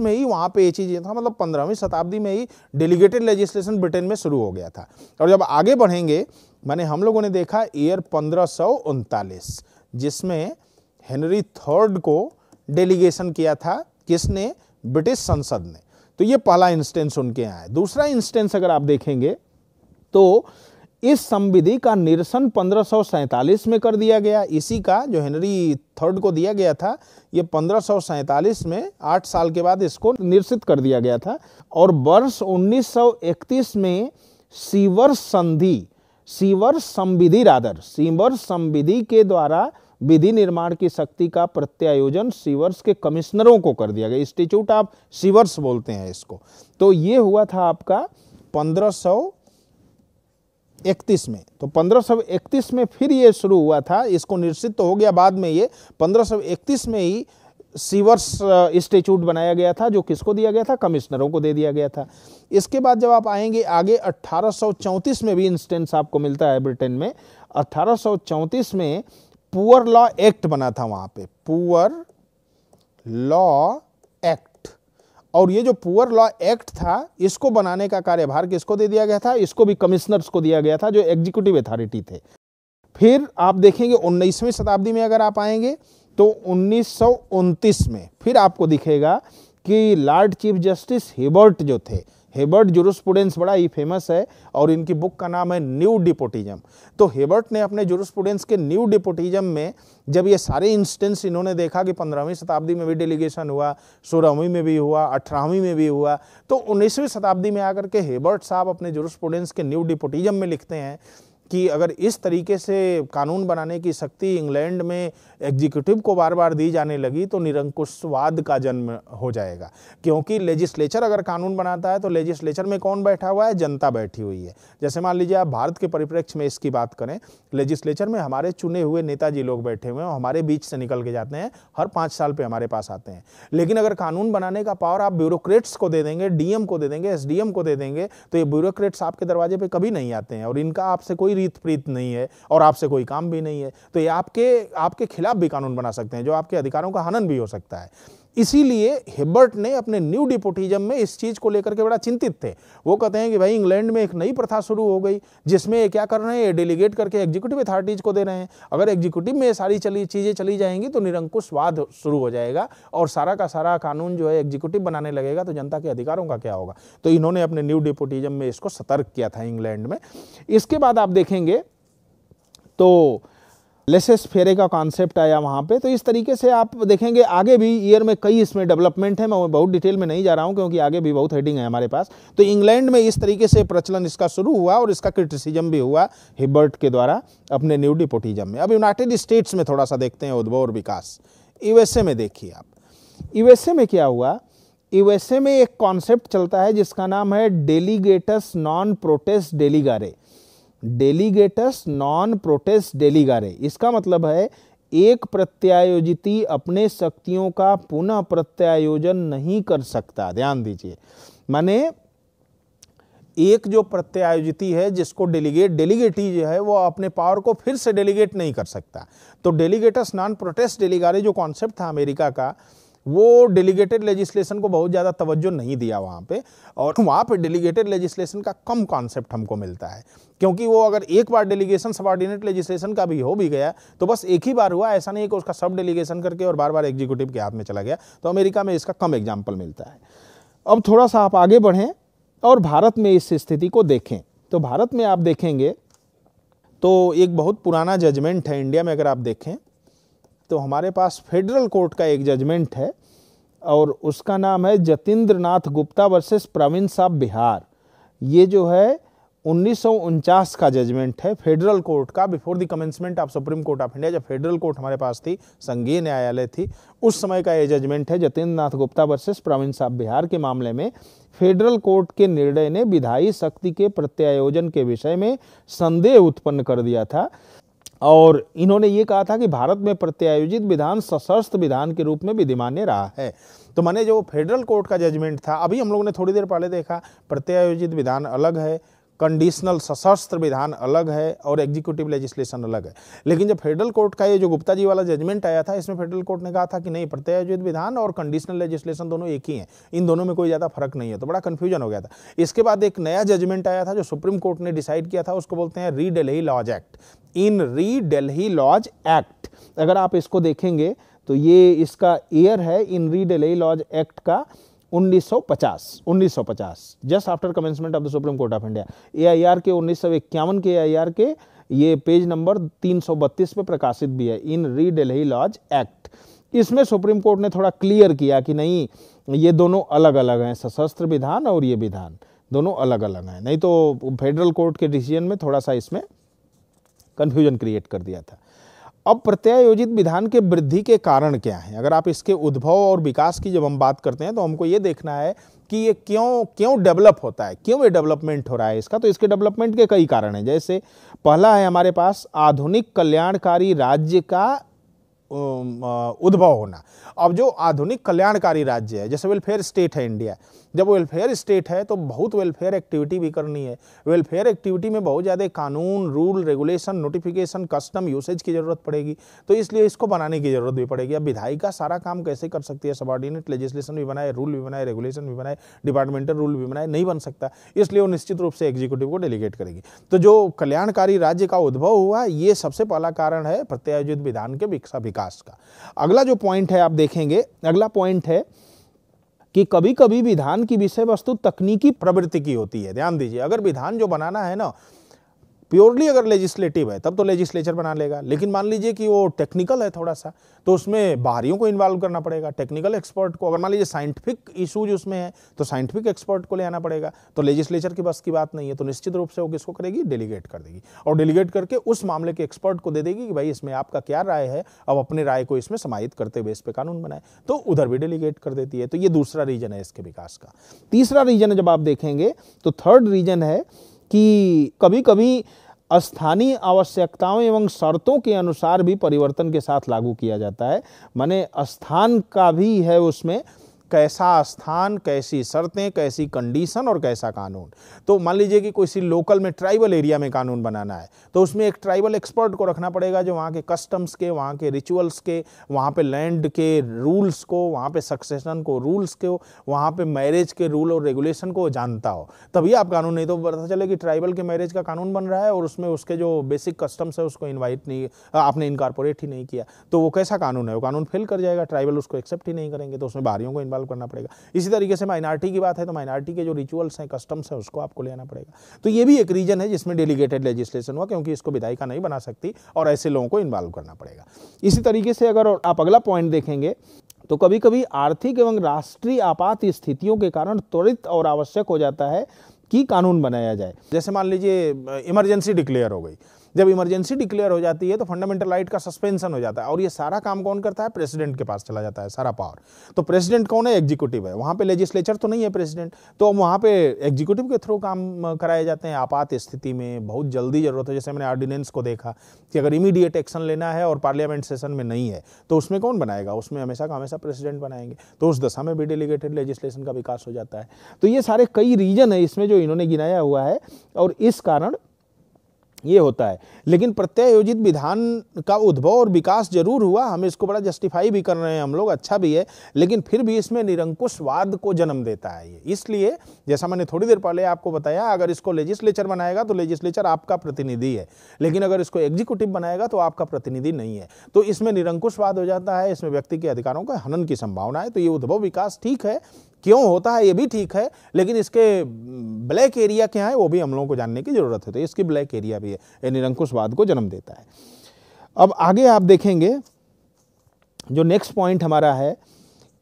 में ही वहाँ पे ये चीज़ था मतलब पंद्रहवीं शताब्दी में ही डेलीगेटेड लेजिस्लेशन ब्रिटेन में शुरू हो गया था। और जब आगे बढ़ेंगे, मैंने हम लोगों ने देखा ईयर पंद्रह जिसमें हेनरी थर्ड को डेलीगेशन किया था किसने? ब्रिटिश संसद ने। तो ये पहला इंस्टेंस उनके यहाँ है। दूसरा इंस्टेंस अगर आप देखेंगे तो इस संविधि का निरसन पंद्रह में कर दिया गया। इसी का जो हेनरी थर्ड को दिया गया था, ये पंद्रह में आठ साल के बाद इसको निरसित कर दिया गया था। और वर्ष 1931 में सीवर संधि, सीवर संविधि रादर सीवर संविधि के द्वारा विधि निर्माण की शक्ति का प्रत्यायोजन सीवर्स के कमिश्नरों को कर दिया गया। इंस्टीट्यूट ऑफ़ सीवर्स बोलते हैं इसको। तो ये हुआ था आपका 1531 में। तो 1531 में फिर ये शुरू हुआ था, इसको निश्चित तो हो गया बाद में ये 1531 में ही सीवर्स इंस्टीट्यूट बनाया गया था, जो किसको दिया गया था? कमिश्नरों को दे दिया गया था। इसके बाद जब आप आएँगे, आगे 1834 में भी इंस्टेंस आपको मिलता है ब्रिटेन में। 1834 में पुअर लॉ एक्ट बना था वहाँ पे। पुअर लॉ एक्ट और ये जो पुअर लॉ एक्ट था, इसको बनाने का कार्यभार किसको दे दिया गया था? इसको भी कमिश्नर्स को दिया गया था, जो एग्जीक्यूटिव अथॉरिटी थे। फिर आप देखेंगे 19वीं शताब्दी में अगर आप आएँगे तो उन्नीस में फिर आपको दिखेगा कि लॉर्ड चीफ जस्टिस हिबर्ट जो थे हेबर्ट जुरुस्पुडेंस बड़ा ही फ़ेमस है और इनकी बुक का नाम है न्यू डिपोटिज्म। तो हेबर्ट ने अपने जुरुस्पुडेंस के न्यू डिपोटिज्म में जब ये सारे इंस्टेंस इन्होंने देखा कि पंद्रहवीं शताब्दी में भी डेलीगेशन हुआ, सोलहवीं में भी हुआ, अठारहवीं में भी हुआ तो उन्नीसवीं शताब्दी में आकर के हेबर्ट साहब अपने जुरुस्पुडेंस के न्यू डिपोटिज्म में लिखते हैं कि अगर इस तरीके से कानून बनाने की शक्ति इंग्लैंड में एग्जीक्यूटिव को बार बार दी जाने लगी तो निरंकुशवाद का जन्म हो जाएगा। क्योंकि लेजिस्लेचर अगर कानून बनाता है तो लेजिस्लेचर में कौन बैठा हुआ है? जनता बैठी हुई है। जैसे मान लीजिए आप भारत के परिप्रेक्ष्य में इसकी बात करें, लेजिस्लेचर में हमारे चुने हुए नेताजी लोग बैठे हुए हैं हमारे बीच से निकल के जाते हैं, हर पाँच साल पर हमारे पास आते हैं। लेकिन अगर कानून बनाने का पावर आप ब्यूरोक्रेट्स को दे देंगे, डीएम को दे देंगे, एसडीएम को दे देंगे तो ये ब्यूरोक्रेट्स आपके दरवाजे पर कभी नहीं आते हैं और इनका आपसे कोई रीत प्रीत नहीं है और आपसे कोई काम भी नहीं है। तो ये आपके आपके खिलाफ भी कानून बना सकते हैं, जो आपके अधिकारों का हनन भी हो सकता है। इसीलिए हिबर्ट ने अपने न्यू डिपोटिज्म में इस चीज़ को लेकर के बड़ा चिंतित थे। वो कहते हैं कि भाई, इंग्लैंड में एक नई प्रथा शुरू हो गई, जिसमें ये क्या कर रहे हैं, ये डेलीगेट करके एग्जीक्यूटिव अथॉरिटीज को दे रहे हैं। अगर एग्जीक्यूटिव में सारी चली, चीज़ें चली जाएँगी तो निरंकुशवाद शुरू हो जाएगा और सारा का सारा कानून जो है एग्जीक्यूटिव बनाने लगेगा तो जनता के अधिकारों का क्या होगा। तो इन्होंने अपने न्यू डिपोटिज्म में इसको सतर्क किया था इंग्लैंड में। इसके बाद आप देखेंगे तो लेसेस फेरे का कॉन्सेप्ट आया वहाँ पे तो इस तरीके से आप देखेंगे, आगे भी ईयर में कई इसमें डेवलपमेंट है, मैं बहुत डिटेल में नहीं जा रहा हूँ, क्योंकि आगे भी बहुत हेडिंग है हमारे पास। तो इंग्लैंड में इस तरीके से प्रचलन इसका शुरू हुआ और इसका क्रिटिसिज्म भी हुआ हिबर्ट के द्वारा अपने न्यू डिपोटिज्म में। अब यूनाइटेड स्टेट्स में थोड़ा सा देखते हैं, उद्भव और विकास। यूएसए में देखिए आप। यूएसए में क्या हुआ? यूएसए में एक कॉन्सेप्ट चलता है, जिसका नाम है डेलीगेटस नॉन प्रोटेस्ट डेलीगारे डेलीगेटस नॉन प्रोटेस्ट डेलीगारे। इसका मतलब है, एक प्रत्यायोजिति अपने शक्तियों का पुनः प्रत्यायोजन नहीं कर सकता। ध्यान दीजिए। माने, एक जो प्रत्यायोजिति है जिसको डेलीगेट, डेलीगेटी जो है वो अपने पावर को फिर से डेलीगेट नहीं कर सकता। तो डेलीगेटस नॉन प्रोटेस्ट डेलीगारे, जो कॉन्सेप्ट था अमेरिका का वो डेलीगेटेड लेजिस्लेशन को बहुत ज़्यादा तवज्जो नहीं दिया वहाँ पे और वहाँ पे डेलीगेटेड लेजिस्लेशन का कम कॉन्सेप्ट हमको मिलता है। क्योंकि वो अगर एक बार डेलीगेशन सबॉर्डिनेट लेजिस्लेशन का भी हो भी गया तो बस एक ही बार हुआ, ऐसा नहीं कि उसका सब डेलीगेशन करके और बार बार एग्जीक्यूटिव के हाथ में चला गया तो अमेरिका में इसका कम एग्ज़ाम्पल मिलता है। अब थोड़ा सा आप आगे बढ़ें और भारत में इस स्थिति को देखें। तो भारत में आप देखेंगे तो एक बहुत पुराना जजमेंट है इंडिया में, अगर आप देखें तो हमारे पास फेडरल कोर्ट का एक जजमेंट है और उसका नाम है Jatindra Nath Gupta versus province of Bihar. ये जो है, उन्नीस का जजमेंट है फेडरल कोर्ट का before the commencement of supreme court of India. जब फेडरल कोर्ट हमारे पास थी, संघीय न्यायालय थी, उस समय का ये जजमेंट है Jatindra Nath Gupta versus province of Bihar के मामले में। फेडरल कोर्ट के निर्णय ने विधायी शक्ति के प्रत्यायोजन के विषय में संदेह उत्पन्न कर दिया था। और इन्होंने ये कहा था कि भारत में प्रत्यायोजित विधान सशस्त्र विधान के रूप में विधिमान्य रहा है। तो मैंने जो फेडरल कोर्ट का जजमेंट था, अभी हम लोगों ने थोड़ी देर पहले देखा, प्रत्यायोजित विधान अलग है कंडीशनल सशस्त्र विधान अलग है और एग्जीक्यूटिव लेजिस्लेशन अलग है। लेकिन जब फेडरल कोर्ट का ये जो गुप्ता जी वाला जजमेंट आया था, इसमें फेडरल कोर्ट ने कहा था कि नहीं, प्रत्यायोजित विधान और कंडीशनल लेजिस्लेशन दोनों एक ही हैं। इन दोनों में कोई ज़्यादा फ़र्क नहीं है। तो बड़ा कन्फ्यूज़न हो गया था। इसके बाद एक नया जजमेंट आया था जो सुप्रीम कोर्ट ने डिसाइड किया था, उसको बोलते हैं री डेल्ही लॉज एक्ट इन री डेल्ही लॉज एक्ट अगर आप इसको देखेंगे तो ये इसका ईयर है इन री डेल्ही लॉज एक्ट का। 1950 1950 just after commencement of the supreme court of India AIR के उन्नीस सौ इक्यावन के एआईआर के ये पेज नंबर 332 पे प्रकाशित भी है in re Delhi laws act इसमें सुप्रीम कोर्ट ने थोड़ा क्लियर किया कि नहीं, ये दोनों अलग अलग हैं, सशस्त्र विधान और ये विधान, दोनों अलग अलग हैं। नहीं तो फेडरल कोर्ट के डिसीज़न में थोड़ा सा इसमें कन्फ्यूज़न क्रिएट कर दिया था। अब प्रत्यायोजित विधान के वृद्धि के कारण क्या है? अगर आप इसके उद्भव और विकास की जब हम बात करते हैं तो हमको ये देखना है कि ये क्यों क्यों डेवलप होता है? क्यों ये डेवलपमेंट हो रहा है इसका? तो इसके डेवलपमेंट के कई कारण हैं। जैसे पहला है हमारे पास आधुनिक कल्याणकारी राज्य का उद्भव होना। अब जो आधुनिक कल्याणकारी राज्य है, जैसे वेलफेयर स्टेट है इंडिया जब वेलफेयर स्टेट है तो बहुत वेलफेयर एक्टिविटी भी करनी है। वेलफेयर एक्टिविटी में बहुत ज़्यादा कानून rule regulation notification custom usage की ज़रूरत पड़ेगी। तो इसलिए इसको बनाने की ज़रूरत भी पड़ेगी। अब विधायिका सारा काम कैसे कर सकती है? सबॉर्डिनेट लेजिस्लेशन भी बनाए रूल भी बनाए रेगुलेशन भी बनाए डिपार्टमेंटल रूल भी बनाए, नहीं बन सकता। इसलिए वो निश्चित रूप से एग्जीक्यूटिव को डेलीगेट करेगी। तो जो कल्याणकारी राज्य का उद्भव हुआ, ये सबसे पहला कारण है प्रत्यायोजित विधान के विकास का। अगला जो पॉइंट है, आप देखेंगे। अगला पॉइंट है कि कभी कभी विधान की विषय वस्तु तकनीकी प्रवृत्ति की होती है। ध्यान दीजिए, अगर विधान जो बनाना है ना प्योरली अगर लेजिस्लेटिव है, तब तो लेजिस्लेचर बना लेगा। लेकिन मान लीजिए कि वो टेक्निकल है थोड़ा सा तो उसमें बाहरियों को इन्वॉल्व करना पड़ेगा। टेक्निकल एक्सपर्ट को, अगर मान लीजिए साइंटिफिक इशूज उसमें है तो साइंटिफिक एक्सपर्ट को ले आना पड़ेगा। तो लेजिस्लेचर की बस की बात नहीं है तो निश्चित रूप से वो किसको करेगी? डेलीगेट कर देगी। और डेलीगेट करके उस मामले के एक्सपर्ट को दे देगी कि भाई, इसमें आपका क्या राय है? अब अपने राय को इसमें समाहित करते हुए इस पर कानून बनाए। तो उधर भी डेलीगेट कर देती है। तो ये दूसरा रीजन है इसके विकास का। तीसरा रीजन जब आप देखेंगे तो थर्ड रीजन है कि कभी कभी स्थानीय आवश्यकताओं एवं शर्तों के अनुसार भी परिवर्तन के साथ लागू किया जाता है। माने स्थान का भी है उसमें कैसा स्थान, कैसी शर्तें, कैसी कंडीशन और कैसा कानून। तो मान लीजिए कि कोई लोकल में ट्राइबल एरिया में कानून बनाना है तो उसमें एक ट्राइबल एक्सपर्ट को रखना पड़ेगा जो वहाँ के कस्टम्स के, वहाँ के रिचुअल्स के, वहाँ पे लैंड के रूल्स को, वहाँ पे सक्सेशन को रूल्स के, वहाँ पे मैरिज के रूल और रेगुलेशन को जानता हो। तभी आप कानून, नहीं तो पता चले कि ट्राइबल के मैरिज का कानून बन रहा है और उसमें उसके जो बेसिक कस्टम्स है उसको इन्वाइट नहीं, आपने इनकारपोरेट ही नहीं किया। तो वो कैसा कानून है? वो कानून फेल कर जाएगा ट्राइबल उसको एक्सेप्ट ही नहीं करेंगे तो उसमें बाहरियों को इन्वॉल्व इन्वॉल्व करना पड़ेगा। इसी तरीके से माइनॉरिटी की बात है तो माइनॉरिटी के जो रिचुअल्स हैं कस्टम्स हैं, उसको आपको लेना पड़ेगा। तो ये भी एक रीजन है जिसमें डेलीगेटेड लेजिस्लेशन हुआ, क्योंकि इसको विधायिका नहीं बना सकती और ऐसे लोगों को इन्वॉल्व करना पड़ेगा। इसी तरीके से अगर आप अगला पॉइंट देखेंगे तो कभी कभी आर्थिक एवं राष्ट्रीय आपात स्थितियों के कारण त्वरित और आवश्यक हो जाता है कि कानून बनाया जाए। जैसे मान लीजिए इमरजेंसी डिक्लेयर हो गई। जब इमरजेंसी डिक्लेयर हो जाती है तो फंडामेंटल राइट का सस्पेंशन हो जाता है और ये सारा काम कौन करता है? प्रेसिडेंट के पास चला जाता है, सारा पावर। तो प्रेसिडेंट कौन है? एग्जीक्यूटिव है। वहाँ पे लेजिस्लेचर तो नहीं है प्रेसिडेंट। तो वहाँ पे एग्जीक्यूटिव के थ्रू काम कराए जाते हैं आपात स्थिति में, बहुत जल्दी ज़रूरत है। जैसे मैंने ऑर्डिनेंस को देखा कि अगर इमीडिएट एक्शन लेना है और पार्लियामेंट सेशन में नहीं है तो उसमें कौन बनाएगा? उसमें हमेशा का हमेशा प्रेसिडेंट बनाएँगे। तो उस दशा में भी डेलीगेटेड लेजिस्लेशन का विकास हो जाता है। तो ये सारे कई रीजन है इसमें जो इन्होंने गिनाया हुआ है और इस कारण ये होता है। लेकिन प्रत्यायोजित विधान का उद्भव और विकास ज़रूर हुआ, हम इसको बड़ा जस्टिफाई भी कर रहे हैं हम लोग अच्छा भी है, लेकिन फिर भी इसमें निरंकुशवाद को जन्म देता है ये। इसलिए, जैसा मैंने थोड़ी देर पहले आपको बताया, अगर इसको लेजिस्लेचर बनाएगा तो लेजिस्लेचर आपका प्रतिनिधि है, लेकिन अगर इसको एग्जीक्यूटिव बनाएगा तो आपका प्रतिनिधि नहीं है। तो इसमें निरंकुशवाद हो जाता है, इसमें व्यक्ति के अधिकारों का हनन की संभावना है तो ये उद्भव विकास ठीक है क्यों होता है, ये भी ठीक है, लेकिन इसके ब्लैक एरिया क्या है, वो भी हम लोगों को जानने की ज़रूरत है तो इसकी ब्लैक एरिया भी है, ये निरंकुशवाद को जन्म देता है। अब आगे आप देखेंगे, जो नेक्स्ट पॉइंट हमारा है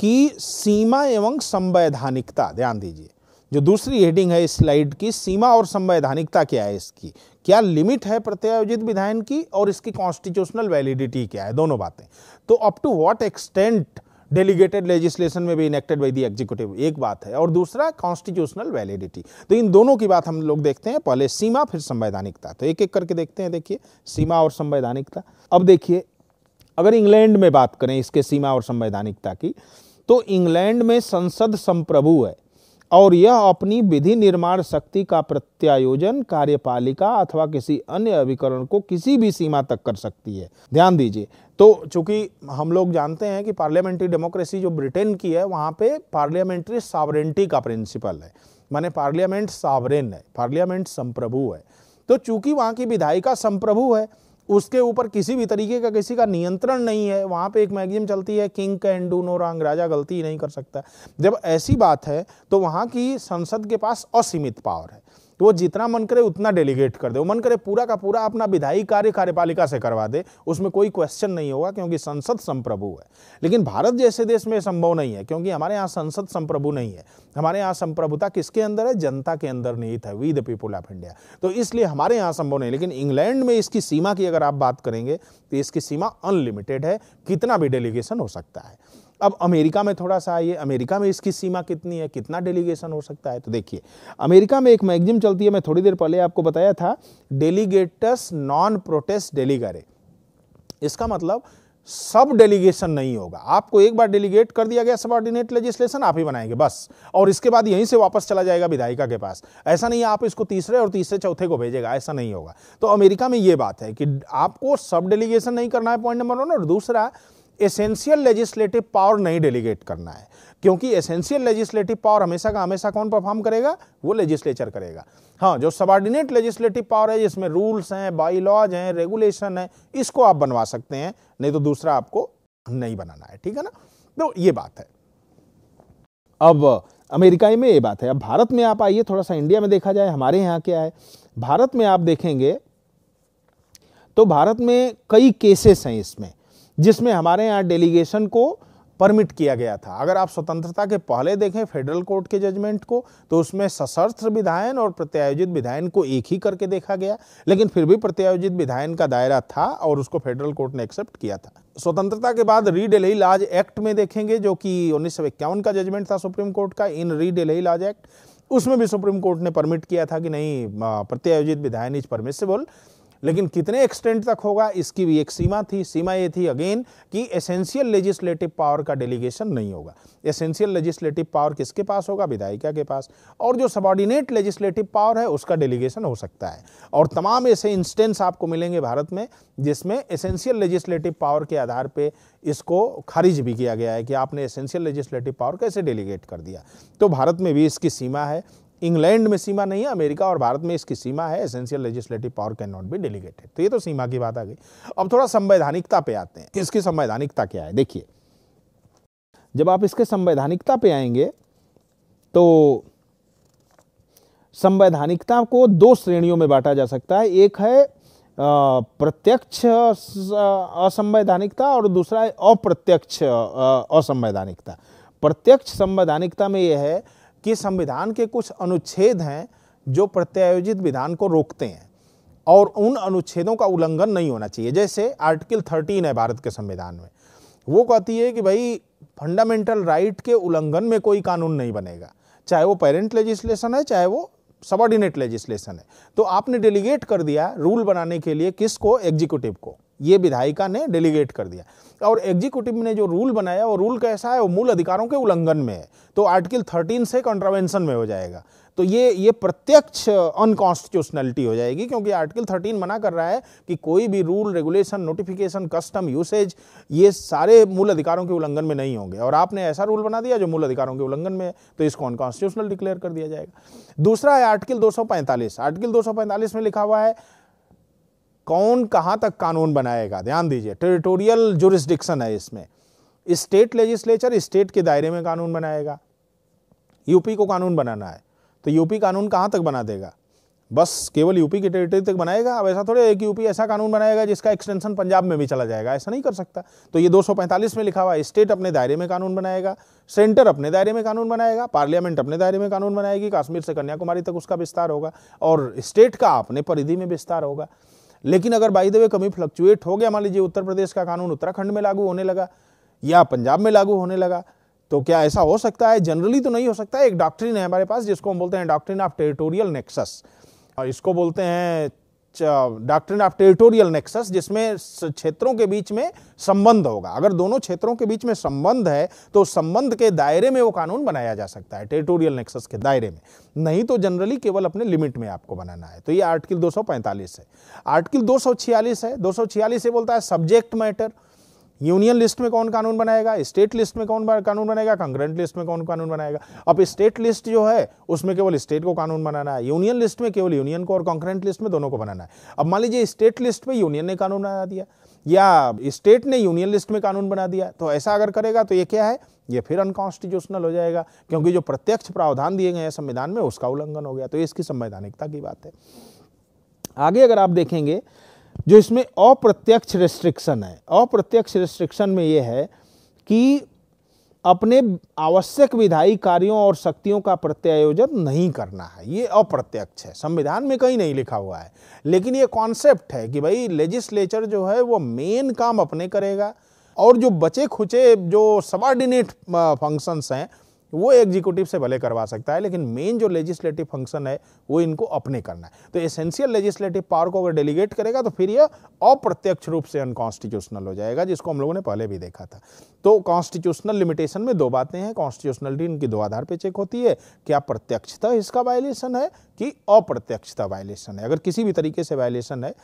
कि सीमा एवं संवैधानिकता, ध्यान दीजिए, जो दूसरी हेडिंग है इस स्लाइड की, सीमा और संवैधानिकता क्या है इसकी, क्या लिमिट है प्रत्यायोजित विधान की और इसकी कॉन्स्टिट्यूशनल वैलिडिटी क्या है, दोनों बातें। तो up to what extent delegated legislation में भी इनेक्टेड बाई दी एग्जीक्यूटिव एक बात है। और दूसरा कॉन्स्टिट्यूशनल वैलिडिटी तो इन दोनों की बात हम लोग देखते हैं। पहले सीमा, फिर संवैधानिकता। तो एक एक करके देखते हैं, देखिए, सीमा और संवैधानिकता। अब देखिए, अगर इंग्लैंड में बात करें इसके सीमा और संवैधानिकता की तो इंग्लैंड में संसद संप्रभु है और यह अपनी विधि निर्माण शक्ति का प्रत्यायोजन, कार्यपालिका अथवा किसी अन्य अभिकरण को किसी भी सीमा तक कर सकती है। ध्यान दीजिए तो चूँकि हम लोग जानते हैं कि पार्लियामेंट्री डेमोक्रेसी जो ब्रिटेन की है, वहाँ पे पार्लियामेंट्री सॉवरेंटी का प्रिंसिपल है। माने पार्लियामेंट सावरेन है, पार्लियामेंट संप्रभु है। तो चूँकि वहाँ की विधायिका संप्रभु है, उसके ऊपर किसी भी तरीके का किसी का नियंत्रण नहीं है, वहाँ पे एक मैगजीम चलती है, king can do no wrong, राजा गलती नहीं कर सकता। जब ऐसी बात है तो वहाँ की संसद के पास असीमित पावर है। तो वो जितना मन करे उतना डेलीगेट कर दे। वो मन करे पूरा का पूरा अपना विधायी कार्य कार्यपालिका से करवा दे। उसमें कोई क्वेश्चन नहीं होगा क्योंकि संसद संप्रभु है। लेकिन भारत जैसे देश में संभव नहीं है क्योंकि हमारे यहाँ संसद संप्रभु नहीं है। हमारे यहाँ संप्रभुता किसके अंदर है? जनता के अंदर निहित है। We the people of India तो इसलिए हमारे यहाँ संभव नहीं। लेकिन इंग्लैंड में इसकी सीमा की अगर आप बात करेंगे तो इसकी सीमा अनलिमिटेड है। कितना भी डेलीगेशन हो सकता है। अब अमेरिका में थोड़ा सा आइए, अमेरिका में इसकी सीमा कितनी है, कितना डेलीगेशन हो सकता है? तो देखिए, अमेरिका में एक मैगजिम चलती है, मैं थोड़ी देर पहले आपको बताया था डेलीगेटस नॉन प्रोटेस्ट डेलीगरे इसका मतलब सब डेलीगेशन नहीं होगा। आपको एक बार डेलीगेट कर दिया गया सबॉर्डिनेट लेजिस्लेशन आप ही बनाएँगे, बस। और इसके बाद यहीं से वापस चला जाएगा विधायिका के पास। ऐसा नहीं है आप इसको तीसरे और तीसरे चौथे को भेजेगा, ऐसा नहीं होगा। तो अमेरिका में ये बात है कि आपको सब डेलीगेशन नहीं करना है पॉइंट नंबर वन और दूसरा एसेंशियल लेजिस्लेटिव पावर नहीं डेलीगेट करना है। क्योंकि एसेंशियल लेजिस्लेटिव पावर हमेशा का हमेशा कौन परफॉर्म करेगा? वो लेजिस्लेचर करेगा। हाँ जो सबॉर्डिनेट लेजिस्लेटिव पावर है, जिसमें रूल्स हैं बाई लॉज हैं रेगुलेशन है, इसको आप बनवा सकते हैं, नहीं तो दूसरा आपको नहीं बनाना है, ठीक है ना? तो ये बात है। अब अमेरिका में ये बात है। अब भारत में आप आइए, थोड़ा सा इंडिया में देखा जाए, हमारे यहाँ क्या है? भारत में आप देखेंगे तो भारत में कई केसेस हैं इसमें। जिसमें हमारे यहाँ डेलीगेशन को परमिट किया गया था। अगर आप स्वतंत्रता के पहले देखें फेडरल कोर्ट के जजमेंट को तो उसमें सशस्त्र विधायन और प्रत्यायोजित विधायन को एक ही करके देखा गया। लेकिन फिर भी प्रत्यायोजित विधायन का दायरा था और उसको फेडरल कोर्ट ने एक्सेप्ट किया था। स्वतंत्रता के बाद री डेलही लाज एक्ट में देखेंगे, जो कि उन्नीस सौ इक्यावन का जजमेंट था सुप्रीम कोर्ट का इन री डेलही लाज एक्ट उसमें भी सुप्रीम कोर्ट ने परमिट किया था कि नहीं प्रत्यायोजित विधायन इज़ परमिसेबल लेकिन कितने एक्सटेंट तक होगा, इसकी भी एक सीमा थी। सीमा ये थी अगेन कि एसेंशियल लेजिस्लेटिव पावर का डेलीगेशन नहीं होगा। एसेंशियल लेजिस्लेटिव पावर किसके पास होगा? विधायिका के पास। और जो सबॉर्डिनेट लेजिस्लेटिव पावर है, उसका डेलीगेशन हो सकता है। और तमाम ऐसे इंस्टेंस आपको मिलेंगे भारत में, जिसमें एसेंशियल लेजिस्लेटिव पावर के आधार पर इसको खारिज भी किया गया है कि आपने एसेंशियल लेजिस्लेटिव पावर कैसे डेलीगेट कर दिया। तो भारत में भी इसकी सीमा है। इंग्लैंड में सीमा नहीं है, अमेरिका और भारत में इसकी सीमा है essential legislative power cannot be delegated तो ये तो सीमा की बात आ गई। अब थोड़ा संवैधानिकता पे आते हैं। इसकी संवैधानिकता क्या है? देखिए, जब आप इसके संवैधानिकता पे आएँगे तो संवैधानिकता को दो श्रेणियों में बांटा जा सकता है। एक है प्रत्यक्ष असंवैधानिकता और दूसरा है अप्रत्यक्ष असंवैधानिकता। प्रत्यक्ष संवैधानिकता में यह है कि संविधान के कुछ अनुच्छेद हैं जो प्रत्यायोजित विधान को रोकते हैं और उन अनुच्छेदों का उल्लंघन नहीं होना चाहिए। जैसे आर्टिकल थर्टीन है भारत के संविधान में। वो कहती है कि भाई, फंडामेंटल राइट के उल्लंघन में कोई कानून नहीं बनेगा। चाहे वो पेरेंट लेजिस्लेशन है, चाहे वो सबॉर्डिनेट लेजिस्लेशन है। तो आपने डेलीगेट कर दिया रूल बनाने के लिए किसको? एग्जीक्यूटिव को। ये विधायिका ने डेलीगेट कर दिया। और एग्जीक्यूटिव ने जो रूल बनाया, वो रूल कैसा है? वो मूल अधिकारों के उल्लंघन में है। तो आर्टिकल 13 से कंट्रावेंशन में हो जाएगा। तो ये ये प्रत्यक्ष अनकॉन्स्टिट्यूशनलिटी हो जाएगी, क्योंकि आर्टिकल 13 मना कर रहा है कि कोई भी rule regulation notification custom usage ये सारे मूल अधिकारों के उल्लंघन में नहीं होंगे। और आपने ऐसा रूल बना दिया जो मूल अधिकारों के उल्लंघन में है तो इसको अनकॉन्स्टिट्यूशनल डिक्लेयर कर दिया जाएगा। दूसरा है आर्टिकल दो सौ पैंतालीस। आर्टिकल दो सौ पैंतालीस में लिखा हुआ है कौन कहाँ तक कानून बनाएगा? ध्यान दीजिए, टेरिटोरियल जुरिस्डिक्शन है इसमें। स्टेट लेजिस्लेचर स्टेट के दायरे में कानून बनाएगा। यूपी को कानून बनाना है तो यूपी कानून कहाँ तक बना देगा? बस केवल यूपी की टेरिटरी तक बनाएगा, अब ऐसा थोड़े एक यूपी ऐसा कानून बनाएगा जिसका एक्सटेंशन पंजाब में भी चला जाएगा, ऐसा नहीं कर सकता। तो ये 245 में लिखा हुआ है स्टेट अपने दायरे में कानून बनाएगा सेंटर अपने दायरे में कानून बनाएगा पार्लियामेंट अपने दायरे में कानून बनाएगी, कश्मीर से कन्याकुमारी तक उसका विस्तार होगा, और स्टेट का अपने परिधि में विस्तार होगा। लेकिन अगर बाई द कमी फ्लक्चुएट हो गया, मान लीजिए उत्तर प्रदेश का कानून उत्तराखंड में लागू होने लगा या पंजाब में लागू होने लगा तो क्या ऐसा हो सकता है? जनरली तो नहीं हो सकता। एक डॉक्ट्रिन है हमारे पास जिसको हम बोलते हैं डॉक्ट्रिन ऑफ़ टेरिटोरियल नेक्सस और इसको बोलते हैं डॉक्ट्रिन ऑफ़ टेरिटोरियल नेक्सस जिसमें क्षेत्रों के बीच में संबंध होगा। अगर दोनों क्षेत्रों के बीच में संबंध है तो संबंध के दायरे में वो कानून बनाया जा सकता है टेरिटोरियल नेक्सस के दायरे में। नहीं तो जनरली केवल अपने लिमिट में आपको बनाना है। तो ये आर्टिकल 245 है। आर्टिकल 246 है। 246 ये बोलता है सब्जेक्ट मैटर यूनियन लिस्ट में कौन कानून बनाएगा, स्टेट लिस्ट में कौन कानून बनाएगा कंग्रेंट लिस्ट में कौन कानून बनाएगा? अब स्टेट लिस्ट जो है, उसमें केवल स्टेट को कानून बनाना है, यूनियन लिस्ट में केवल यूनियन को और कंग्रेंट लिस्ट में दोनों को बनाना है। अब मान लीजिए स्टेट लिस्ट में यूनियन ने कानून बना दिया, या स्टेट ने यूनियन लिस्ट में कानून बना दिया तो ऐसा अगर करेगा तो ये क्या है? ये फिर अनकॉन्स्टिट्यूशनल हो जाएगा, क्योंकि जो प्रत्यक्ष प्रावधान दिए गए हैं संविधान में, उसका उल्लंघन हो गया तो इसकी संवैधानिकता की बात है। आगे अगर आप देखेंगे जो इसमें अप्रत्यक्ष रेस्ट्रिक्शन है। अप्रत्यक्ष रेस्ट्रिक्शन में यह है कि अपने आवश्यक विधायी कार्यों और शक्तियों का प्रत्यायोजन नहीं करना है। ये अप्रत्यक्ष है। संविधान में कहीं नहीं लिखा हुआ है। लेकिन ये कॉन्सेप्ट है कि भाई लेजिस्लेचर जो है वो मेन काम अपने करेगा और जो बचे खुचे जो सबॉर्डिनेट फ़ंक्शंस हैं वो एग्जीक्यूटिव से भले करवा सकता है, लेकिन मेन जो लेजिस्लेटिव फ़ंक्शन है, वो इनको अपने करना है। तो एसेंशियल लेजिस्लेटिव पावर को अगर डेलीगेट करेगा तो फिर यह अप्रत्यक्ष रूप से अनकॉन्स्टिट्यूशनल हो जाएगा, जिसको हम लोगों ने पहले भी देखा था। तो कॉन्स्टिट्यूशनल लिमिटेशन में दो बातें हैं। कॉन्स्टिट्यूशनलिटी इनकी दो आधार पर चेक होती है, क्या प्रत्यक्षता इसका वायलेशन है कि अप्रत्यक्षता वायलेशन है। अगर किसी भी तरीके से वायलेशन है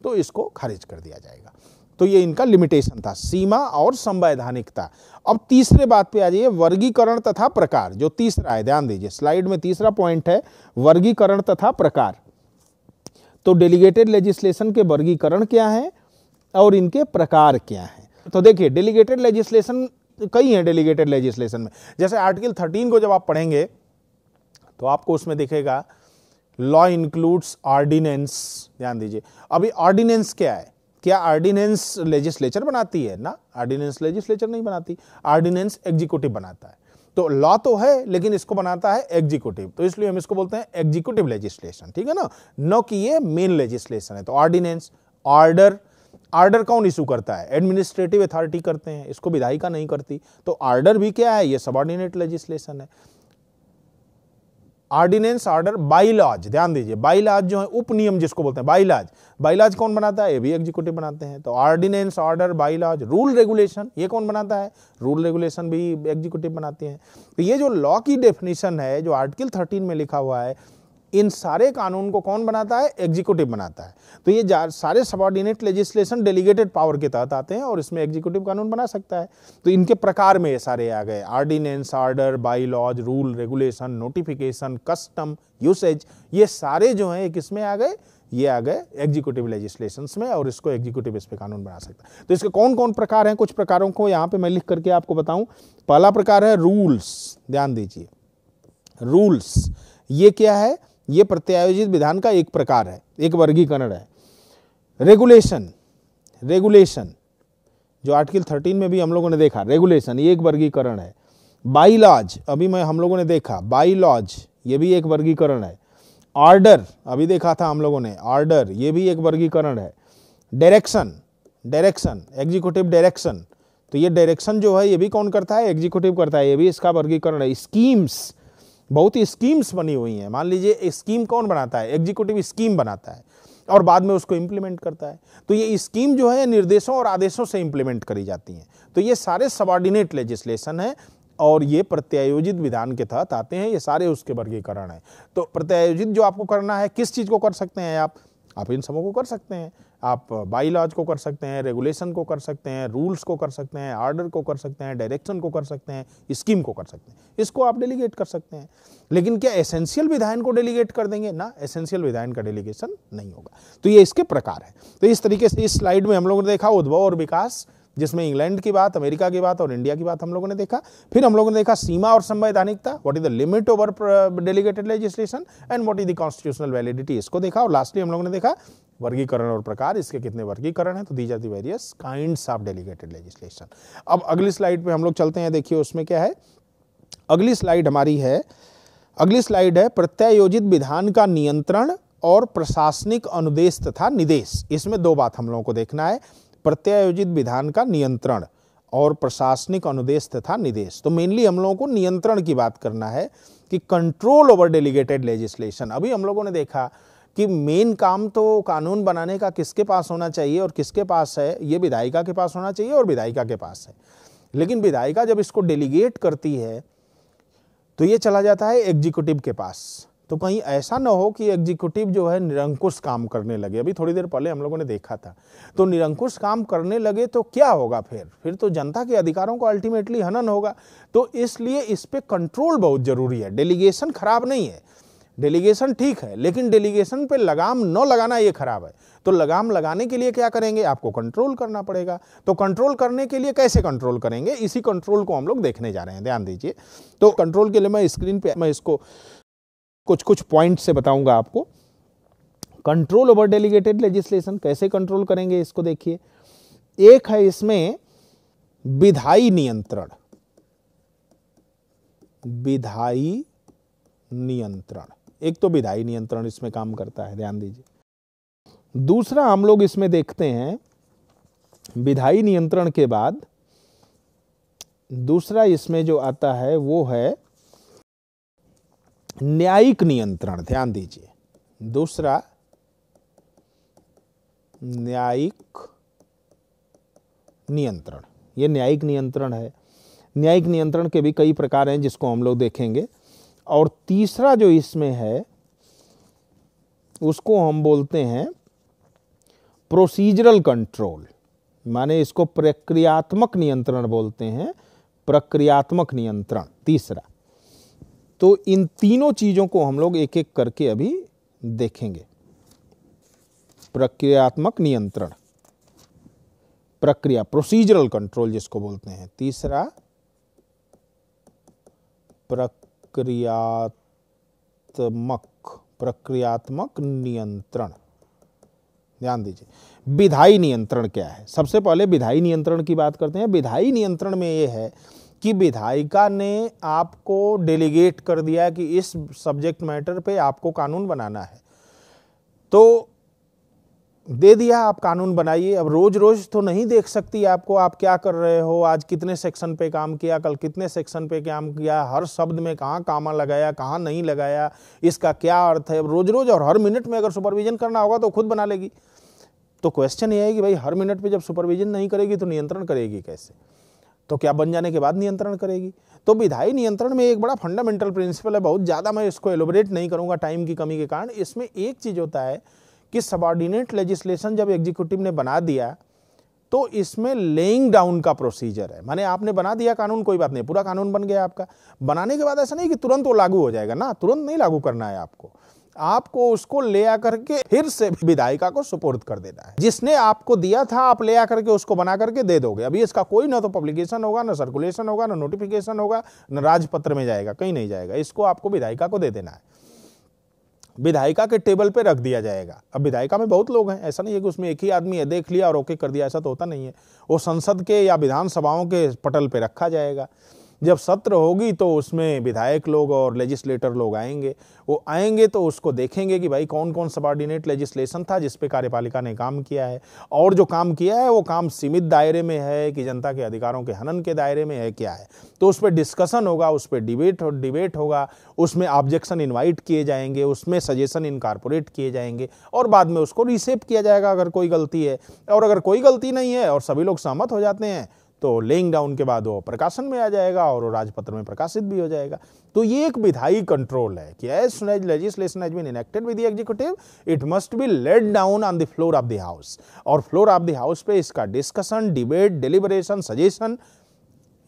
तो इसको खारिज कर दिया जाएगा। तो ये इनका लिमिटेशन था, सीमा और संवैधानिकता। अब तीसरे बात पे आ जाइए, वर्गीकरण तथा प्रकार, जो तीसरा है, ध्यान दीजिए, स्लाइड में तीसरा पॉइंट है, वर्गीकरण तथा प्रकार। तो डेलीगेटेड लेजिस्लेशन के वर्गीकरण क्या है और इनके प्रकार क्या है? तो देखिए, डेलीगेटेड लेजिस्लेशन कई हैं डेलीगेटेड लेजिस्लेशन में। जैसे आर्टिकल थर्टीन को जब आप पढ़ेंगे तो आपको उसमें दिखेगा लॉ इंक्लूड्स ऑर्डिनेंस ध्यान दीजिए। अभी ऑर्डिनेंस क्या है? क्या ऑर्डिनेंस लेजिस्लेचर बनाती है? ना ऑर्डिनेंस लेजिस्लेचर नहीं बनाती। ऑर्डिनेंस एग्जीक्यूटिव बनाता है। तो लॉ तो है, लेकिन इसको बनाता है एग्जीक्यूटिव तो इसलिए हम इसको बोलते हैं एग्जीक्यूटिव लेजिस्लेशन ठीक है ना? नो कि ये मेन लेजिस्लेशन है। तो ऑर्डिनेंस ऑर्डर ऑर्डर कौन इशू करता है? एडमिनिस्ट्रेटिव अथॉरिटी करते हैं, इसको विधायिका नहीं करती। तो ऑर्डर भी क्या है? ये सबॉर्डिनेट लेजिस्लेशन है। ऑर्डिनेंस ऑर्डर बाईलॉज ध्यान दीजिए बाईलाज जो है उप नियम जिसको बोलते हैं बाईलाज बाईलाज कौन बनाता है? ये भी एग्जीक्यूटिव बनाते हैं। तो ordinance order bylaws rule regulation, ये कौन बनाता है? रूल रेगुलेशन भी एग्जीक्यूटिव बनाते हैं। तो ये जो लॉ की डेफिनेशन है, जो आर्टिकल थर्टीन में लिखा हुआ है इन सारे कानून को कौन बनाता है? एग्जीक्यूटिव बनाता है। तो ये सारे सबॉर्डिनेट लेजिस्लेशन डेलीगेटेड पावर के तहत आते हैं और इसमें एग्जीक्यूटिव कानून बना सकता है। तो इनके प्रकार में ये सारे आ गए। Ordinance order bylaws rule regulation notification custom usage ये सारे जो हैं किसमें आ गए, ये आ गए एग्जीक्यूटिव लेजिस्लेशन में और इसको एग्जीक्यूटिव इस पर कानून बना सकता है। तो इसके कौन कौन प्रकार हैं? कुछ प्रकारों को यहाँ पे मैं लिख करके आपको बताऊँ। पहला प्रकार है रूल्स ध्यान दीजिए। रूल्स ये क्या है? ये प्रत्यायोजित विधान का एक प्रकार है, एक वर्गीकरण है। रेगुलेशन रेगुलेशन जो आर्टिकल थर्टीन में भी हम लोगों ने देखा रेगुलेशन ये एक वर्गीकरण है। बाई लॉज अभी मैं हम लोगों ने देखा बाई लॉज ये भी एक वर्गीकरण है। ऑर्डर अभी देखा था हम लोगों ने ऑर्डर ये भी एक वर्गीकरण है। डायरेक्शन डायरेक्शन एग्जीक्यूटिव डायरेक्शन तो ये डायरेक्शन जो है, ये भी कौन करता है? एग्जीक्यूटिव करता है, ये भी इसका वर्गीकरण है। स्कीम्स बहुत ही स्कीम्स बनी हुई हैं। मान लीजिए स्कीम कौन बनाता है? एग्जीक्यूटिव स्कीम बनाता है और बाद में उसको इम्प्लीमेंट करता है। तो ये स्कीम जो है निर्देशों और आदेशों से इम्प्लीमेंट करी जाती हैं। तो ये सारे सबॉर्डिनेट लेजिस्लेशन है और ये प्रत्यायोजित विधान के तहत आते हैं। ये सारे उसके वर्गीकरण है। तो प्रत्यायोजित जो आपको करना है, किस चीज़ को कर सकते हैं आप? आप इन सबों को कर सकते हैं। आप बाई लॉज को कर सकते हैं, रेगुलेशन को कर सकते हैं, रूल्स को कर सकते हैं ऑर्डर को कर सकते हैं, डायरेक्शन को कर सकते हैं, स्कीम को कर सकते हैं। इसको आप डेलीगेट कर सकते हैं। लेकिन क्या एसेंशियल विधायन को डेलीगेट कर देंगे? ना, एसेंशियल विधायन का डेलीगेशन नहीं होगा। तो ये इसके प्रकार है। तो इस तरीके से इस स्लाइड में हम लोगों ने देखा उद्भव और विकास। जिसमें इंग्लैंड की बात, अमेरिका की बात और इंडिया की बात हम लोगों ने देखा। फिर हम लोगों ने देखा सीमा और संवैधानिकता what is the limit over delegated legislation and what is the constitutional validity इसको देखा। और लास्टली हम लोगों ने देखा वर्गीकरण और प्रकार, इसके कितने वर्गीकरण है तो दी जाती various kinds of delegated legislation अब अगली स्लाइड पे हम लोग चलते हैं, देखिए उसमें क्या है। अगली स्लाइड हमारी है, अगली स्लाइड है प्रत्यायोजित विधान का नियंत्रण और प्रशासनिक अनुदेश तथा निदेश। इसमें दो बात हम लोगों को देखना है। प्रत्यायोजित विधान का नियंत्रण और प्रशासनिक अनुदेश तथा निदेश। तो मेनली हम लोगों को नियंत्रण की बात करना है कि कंट्रोल ओवर डेलीगेटेड लेजिस्लेशन अभी हम लोगों ने देखा कि मेन काम तो कानून बनाने का किसके पास होना चाहिए और किसके पास है? ये विधायिका के पास होना चाहिए और विधायिका के पास है। लेकिन विधायिका जब इसको डेलीगेट करती है तो ये चला जाता है एग्जीक्यूटिव के पास। तो कहीं ऐसा ना हो कि एग्जीक्यूटिव जो है निरंकुश काम करने लगे। अभी थोड़ी देर पहले हम लोगों ने देखा था। तो निरंकुश काम करने लगे तो क्या होगा फिर? फिर तो जनता के अधिकारों को अल्टीमेटली हनन होगा। तो इसलिए इस पर कंट्रोल बहुत ज़रूरी है। डेलीगेशन खराब नहीं है। डेलीगेशन ठीक है, लेकिन डेलीगेशन पे लगाम न लगाना ये खराब है। तो लगाम लगाने के लिए क्या करेंगे? आपको कंट्रोल करना पड़ेगा। तो कंट्रोल करने के लिए कैसे कंट्रोल करेंगे? इसी कंट्रोल को हम लोग देखने जा रहे हैं। ध्यान दीजिए। तो कंट्रोल के लिए मैं स्क्रीन पे, मैं इसको कुछ कुछ पॉइंट से बताऊँगा आपको। कंट्रोल ओवर डेलीगेटेड लेजिस्लेशन कैसे कंट्रोल करेंगे इसको देखिए। एक है इसमें विधायी नियंत्रण। विधायी नियंत्रण। एक तो विधायी नियंत्रण इसमें काम करता है, ध्यान दीजिए। दूसरा हम लोग इसमें देखते हैं विधायी नियंत्रण के बाद दूसरा इसमें जो आता है वो है न्यायिक नियंत्रण, ध्यान दीजिए। दूसरा, न्यायिक नियंत्रण। ये न्यायिक नियंत्रण है। न्यायिक नियंत्रण के भी कई प्रकार हैं जिसको हम लोग देखेंगे। और तीसरा जो इसमें है, उसको हम बोलते हैं प्रोसीजरल कंट्रोल। माने इसको प्रक्रियात्मक नियंत्रण बोलते हैं। प्रक्रियात्मक नियंत्रण, तीसरा। तो इन तीनों चीज़ों को हम लोग एक एक करके अभी देखेंगे। प्रक्रियात्मक नियंत्रण। प्रक्रिया प्रोसीजरल कंट्रोल जिसको बोलते हैं। तीसरा, प्रक्रियात्मक प्रक्रियात्मक नियंत्रण। ध्यान दीजिए, विधायी नियंत्रण क्या है? सबसे पहले विधायी नियंत्रण की बात करते हैं। विधायी नियंत्रण में यह है कि विधायिका ने आपको डेलीगेट कर दिया कि इस सब्जेक्ट मैटर पे आपको कानून बनाना है। तो दे दिया, आप कानून बनाइए। अब रोज रोज तो नहीं देख सकती आपको, आप क्या कर रहे हो? आज कितने सेक्शन पे काम किया, कल कितने सेक्शन पे काम किया, हर शब्द में कहाँ कामा लगाया, कहाँ नहीं लगाया, इसका क्या अर्थ है? अब रोज रोज और हर मिनट में अगर सुपरविजन करना होगा तो खुद बना लेगी। तो क्वेश्चन ये है कि भाई, हर मिनट पे जब सुपरविजन नहीं करेगी तो नियंत्रण करेगी कैसे? तो क्या बन जाने के बाद नियंत्रण करेगी? तो विधायी नियंत्रण में एक बड़ा फंडामेंटल प्रिंसिपल है, बहुत ज़्यादा मैं इसको एलोबरेट नहीं करूँगा टाइम की कमी के कारण। इसमें एक चीज़ होता है कि सबॉर्डिनेट लेजिस्लेशन जब एग्जीक्यूटिव ने बना दिया तो इसमें लेइंग डाउन का प्रोसीजर है। माने आपने बना दिया कानून, कोई बात नहीं, पूरा कानून बन गया आपका। बनाने के बाद ऐसा नहीं कि तुरंत वो लागू हो जाएगा। ना, तुरंत नहीं लागू करना है आपको। आपको उसको ले आकर के फिर से विधायिका को सुपुर्द कर देना है। जिसने आपको दिया था, आप ले आकर के उसको बना करके दे दोगे। अभी इसका कोई ना तो पब्लिकेशन होगा, ना सर्कुलेशन होगा, ना नोटिफिकेशन होगा, ना राजपत्र में जाएगा, कहीं नहीं जाएगा। इसको आपको विधायिका को दे देना है। विधायिका के टेबल पे रख दिया जाएगा। अब विधायिका में बहुत लोग हैं, ऐसा नहीं है कि उसमें एक ही आदमी है, देख लिया और ओके कर दिया, ऐसा तो होता नहीं है। वो संसद के या विधानसभाओं के पटल पे रखा जाएगा। जब सत्र होगी तो उसमें विधायक लोग और लेजिस्लेटर लोग आएँगे। वो आएँगे तो उसको देखेंगे कि भाई कौन कौन सबॉर्डिनेट लेजिस्लेशन था जिस पे कार्यपालिका ने काम किया है। और जो काम किया है वो काम सीमित दायरे में है कि जनता के अधिकारों के हनन के दायरे में है क्या है? तो उस पर डिस्कशन होगा, उस पर डिबेट डिबेट होगा, उसमें ऑब्जेक्शन इन्वाइट किए जाएँगे, उसमें सजेशन इनकारपोरेट किए जाएँगे और बाद में उसको रिसेप्ट किया जाएगा अगर कोई गलती है। और अगर कोई गलती नहीं है और सभी लोग सहमत हो जाते हैं तो लेइंग डाउन के बाद वो प्रकाशन में आ जाएगा और वो राजपत्र में प्रकाशित भी हो जाएगा। तो ये एक विधायी कंट्रोल है कि as soon as legislation has been enacted with executive it must be laid down on the floor of the house और फ्लोर ऑफ़ द हाउस पे इसका डिस्कशन डिबेट डिलीबरेशन सजेशन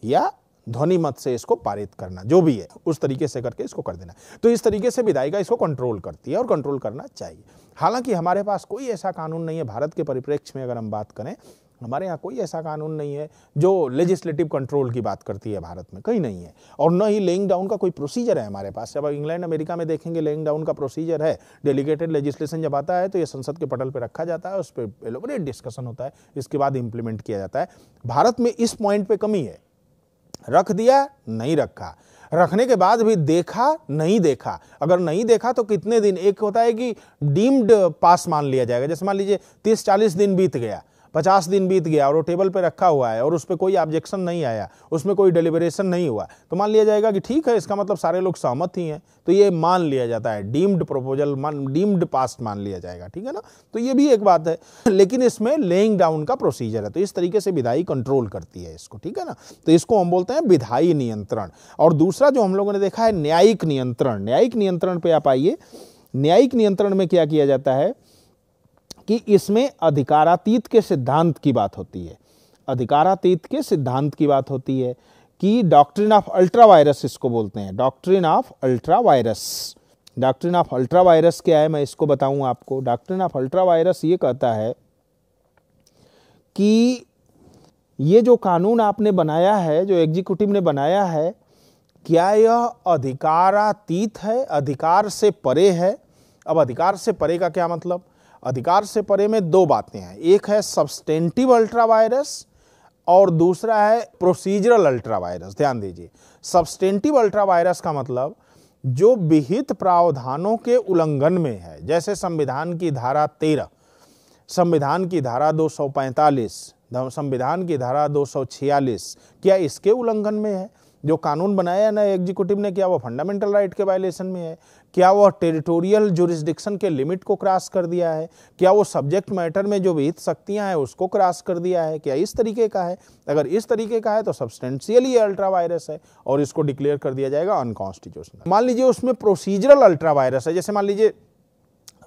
या ध्वनि मत से इसको पारित करना, जो भी है, उस तरीके से करके इसको कर देना। तो इस तरीके से विधायिका इसको कंट्रोल करती है और कंट्रोल करना चाहिए। हालाँकि हमारे पास कोई ऐसा कानून नहीं है, भारत के परिप्रेक्ष्य में अगर हम बात करें हमारे यहाँ कोई ऐसा कानून नहीं है जो लेजिस्लेटिव कंट्रोल की बात करती है भारत में, कहीं नहीं है। और न ही लेइंग डाउन का कोई प्रोसीजर है हमारे पास। जब इंग्लैंड, अमेरिका में देखेंगे लेइंग डाउन का प्रोसीजर है। डेलीगेटेड लेजिस्लेशन जब आता है तो ये संसद के पटल पर रखा जाता है, उस पर एलोबरेट डिस्कशन होता है। इसके बाद इंप्लीमेंट किया जाता है। भारत में इस पॉइंट पर कमी है। रख दिया, नहीं रखा। रखने के बाद भी देखा, नहीं देखा। अगर नहीं देखा तो कितने दिन? एक होता है कि डीम्ड पास मान लिया जाएगा। जैसे मान लीजिए तीस चालीस दिन बीत गया। पचास दिन बीत गया और वो टेबल पे रखा हुआ है और उस पर कोई ऑब्जेक्शन नहीं आया, उसमें कोई डिलीवरेशन नहीं हुआ तो मान लिया जाएगा कि ठीक है, इसका मतलब सारे लोग सहमत ही हैं तो ये मान लिया जाता है डीम्ड प्रपोजल मान डीम्ड पास्ट मान लिया जाएगा, ठीक है ना? तो ये भी एक बात है, लेकिन इसमें लेइंग डाउन का प्रोसीजर है तो इस तरीके से विधायी कंट्रोल करती है इसको, ठीक है ना? तो इसको हम बोलते हैं विधायी नियंत्रण, और दूसरा जो हम लोगों ने देखा है न्यायिक नियंत्रण न्यायिक नियंत्रण पे आप आइए, न्यायिक नियंत्रण में क्या किया जाता है? कि इसमें अधिकारातीत के सिद्धांत की बात होती है। अधिकारातीत के सिद्धांत की बात होती है कि डॉक्ट्रिन ऑफ़ अल्ट्रा वायरस इसको बोलते हैं। Doctrine of ultra vires doctrine of ultra vires क्या है? मैं इसको बताऊँ आपको। डॉक्ट्रिन ऑफ़ अल्ट्रा वायरस ये कहता है कि ये जो कानून आपने बनाया है, जो एग्जीक्यूटिव ने बनाया है, क्या यह अधिकारातीत है? अधिकार से परे है? अब अधिकार से परे का क्या मतलब? अधिकार से परे में दो बातें हैं। एक है सब्सटेंटिव अल्ट्रा वायरस और दूसरा है प्रोसीजरल अल्ट्रा वायरस ध्यान दीजिए सब्सटेंटिव अल्ट्रा वायरस का मतलब जो विहित प्रावधानों के उल्लंघन में है। जैसे संविधान की धारा तेरह, संविधान की धारा 245 संविधान की धारा 246 क्या इसके उल्लंघन में है? जो कानून बनाया ना एग्जीक्यूटिव ने, क्या वो फंडामेंटल राइट के वायलेशन में है? क्या वो टेरिटोरियल जुरिस्डिक्शन के लिमिट को क्रॉस कर दिया है? क्या वो सब्जेक्ट मैटर में जो विहित शक्तियाँ हैं, उसको क्रॉस कर दिया है? क्या इस तरीके का है? अगर इस तरीके का है तो सब्सटेंशियली ये अल्ट्रा वायरस है और इसको डिक्लेयर कर दिया जाएगा अनकॉन्स्टिट्यूशनल मान लीजिए उसमें प्रोसीजरल अल्ट्रा वायरस है, जैसे मान लीजिए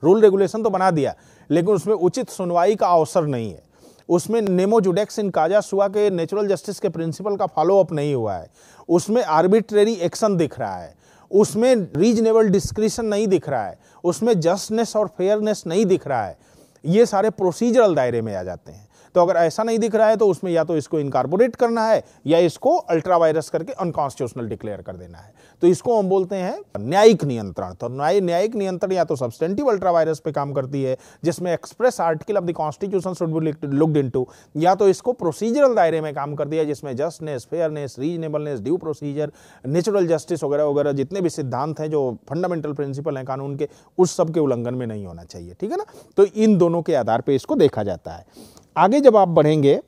रूल रेगुलेशन तो बना दिया, लेकिन उसमें उचित सुनवाई का अवसर नहीं है। उसमें नेमो जुडेक्स इन काजा सुआ के नेचुरल जस्टिस के प्रिंसिपल का फॉलोअप नहीं हुआ है। उसमें आर्बिट्रेरी एक्शन दिख रहा है। उसमें रीजनेबल डिस्क्रिशन नहीं दिख रहा है, उसमें जस्टनेस और फेयरनेस नहीं दिख रहा है, ये सारे प्रोसीजरल दायरे में आ जाते हैं। तो अगर ऐसा नहीं दिख रहा है तो उसमें या तो इसको इनकारपोरेट करना है, या इसको अल्ट्रा वायरस करके अनकॉन्स्टिट्यूशनल डिक्लेयर कर देना है। तो इसको हम बोलते हैं न्यायिक नियंत्रण। तो न्याय, न्यायिक नियंत्रण या तो सब्सटेंटिव अल्ट्रा वायरस पे काम करती है, जिसमें express article of the constitution should be looked into या तो इसको प्रोसीजरल दायरे में काम करती है, जिसमें justness fairness reasonableness due procedure natural justice वगैरह वगैरह जितने भी सिद्धांत हैं जो फंडामेंटल प्रिंसिपल हैं कानून के, उस सब के उल्लंघन में नहीं होना चाहिए, ठीक है ना? तो इन दोनों के आधार पर इसको देखा जाता है। आगे जब आप बढ़ेंगे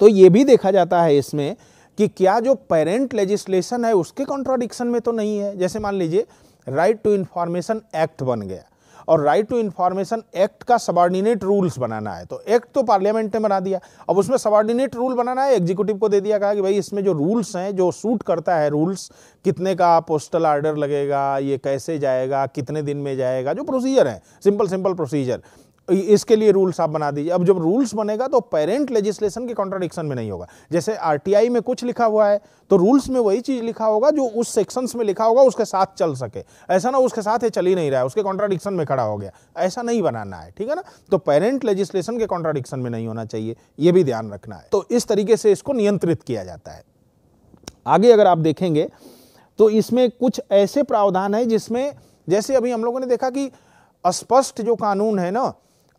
तो ये भी देखा जाता है इसमें कि क्या जो पेरेंट लेजिस्लेशन है, उसके कॉन्ट्राडिक्शन में तो नहीं है। जैसे मान लीजिए राइट टू इंफॉर्मेशन एक्ट बन गया और राइट टू इंफॉर्मेशन एक्ट का सबॉर्डिनेट रूल्स बनाना है। तो एक्ट तो पार्लियामेंट ने बना दिया। अब उसमें सबॉर्डिनेट रूल बनाना है एग्जीक्यूटिव को दे दिया कहा कि भाई इसमें जो रूल्स हैं, जो सूट करता है रूल्स कितने का पोस्टल ऑर्डर लगेगा, ये कैसे जाएगा, कितने दिन में जाएगा, जो प्रोसीजर है सिंपल सिंपल प्रोसीजर इसके लिए रूल्स आप बना दीजिए। अब जब रूल्स बनेगा तो पेरेंट लेजिस्लेशन के कॉन्ट्राडिक्शन में नहीं होगा। जैसे आरटीआई में कुछ लिखा हुआ है तो रूल्स में वही चीज़ लिखा होगा जो उस सेक्शंस में लिखा होगा, उसके साथ चल सके। ऐसा ना उसके साथ ये चल ही नहीं रहा है, उसके कॉन्ट्राडिक्शन में खड़ा हो गया। ऐसा नहीं बनाना है, ठीक है ना? तो पेरेंट लेजिस्लेशन के कॉन्ट्राडिक्शन में नहीं होना चाहिए, ये भी ध्यान रखना है। तो इस तरीके से इसको नियंत्रित किया जाता है। आगे अगर आप देखेंगे तो इसमें कुछ ऐसे प्रावधान है जिसमें, जैसे अभी हम लोगों ने देखा कि स्पष्ट जो कानून है ना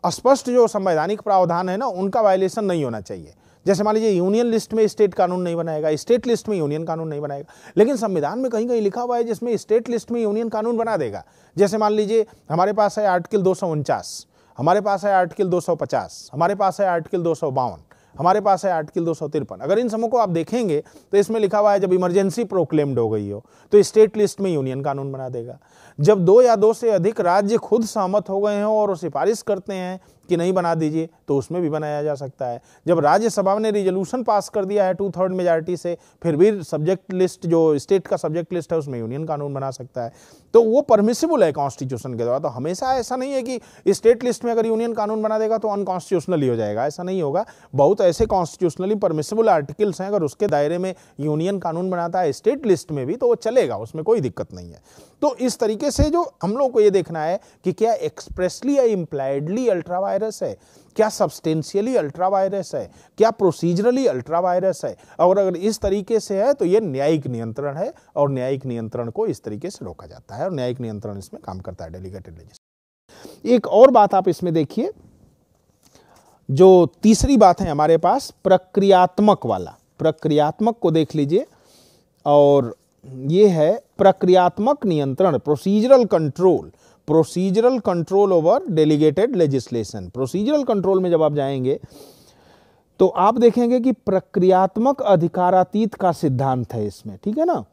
स्पष्ट जो संवैधानिक प्रावधान है ना, उनका वायलेशन नहीं होना चाहिए। जैसे मान लीजिए यूनियन लिस्ट में स्टेट कानून नहीं बनाएगा स्टेट लिस्ट में यूनियन कानून नहीं बनाएगा, लेकिन संविधान में कहीं कहीं लिखा हुआ है जिसमें स्टेट लिस्ट में यूनियन कानून बना देगा। जैसे मान लीजिए, हमारे पास है आर्टिकल दो सौ उनचास, हमारे पास है आर्टिकल 250 हमारे पास है आर्टिकल दो सौ बावन, हमारे पास है आर्टिकल दो सौ तिरपन। अगर इन समूह को आप देखेंगे तो इसमें लिखा हुआ है जब इमरजेंसी प्रोक्लेम्ड हो गई हो तो स्टेट लिस्ट में यूनियन कानून बना देगा। जब दो या दो से अधिक राज्य खुद सहमत हो गए हैं और सिफारिश करते हैं कि नहीं बना दीजिए तो उसमें भी बनाया जा सकता है। जब राज्यसभा ने रिजोल्यूशन पास कर दिया है टू थर्ड मेजॉरिटी से, फिर भी सब्जेक्ट लिस्ट जो स्टेट का सब्जेक्ट लिस्ट है, उसमें यूनियन कानून बना सकता है। तो वो परमिसिबल है कॉन्स्टिट्यूशन के द्वारा। तो हमेशा ऐसा नहीं है कि स्टेट लिस्ट में अगर यूनियन कानून बना देगा तो अनकॉन्स्टिट्यूशनली हो जाएगा। ऐसा नहीं होगा। बहुत ऐसे कॉन्स्टिट्यूशनली परमिसिबल आर्टिकल्स हैं, अगर उसके दायरे में यूनियन कानून बनाता है स्टेट लिस्ट में भी तो वो चलेगा, उसमें कोई दिक्कत नहीं है। तो इस तरीके से जो हम लोग को ये देखना है कि क्या एक्सप्रेसली या इम्प्लाइडली अल्ट्रा वायरस है? क्या सब्सटेंशियली अल्ट्रा वायरस है? क्या प्रोसीजरली अल्ट्रा वायरस है? और अगर इस तरीके से है तो ये न्यायिक नियंत्रण है और न्यायिक नियंत्रण को इस तरीके से रोका जाता है और न्यायिक नियंत्रण इसमें काम करता है डेलीगेटेड एक और बात आप इसमें देखिए, जो तीसरी बात है हमारे पास, प्रक्रियात्मक वाला। प्रक्रियात्मक को देख लीजिए, और ये है प्रक्रियात्मक नियंत्रण procedural control procedural control over delegated legislation procedural control में जब आप जाएँगे तो आप देखेंगे कि प्रक्रियात्मक अधिकारातीत का सिद्धांत है इसमें, ठीक है ना?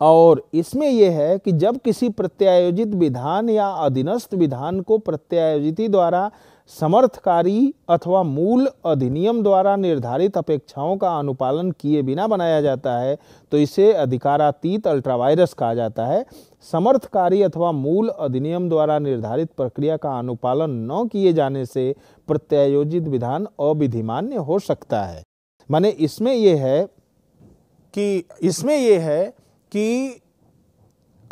और इसमें यह है कि जब किसी प्रत्यायोजित विधान या अधीनस्थ विधान को प्रत्यायोजिति द्वारा समर्थकारी अथवा मूल अधिनियम द्वारा निर्धारित अपेक्षाओं का अनुपालन किए बिना बनाया जाता है तो इसे अधिकारातीत अल्ट्रावायरस कहा जाता है। समर्थकारी अथवा मूल अधिनियम द्वारा निर्धारित प्रक्रिया का अनुपालन न किए जाने से प्रत्यायोजित विधान अविधिमान्य हो सकता है। माने इसमें यह है कि, इसमें यह है कि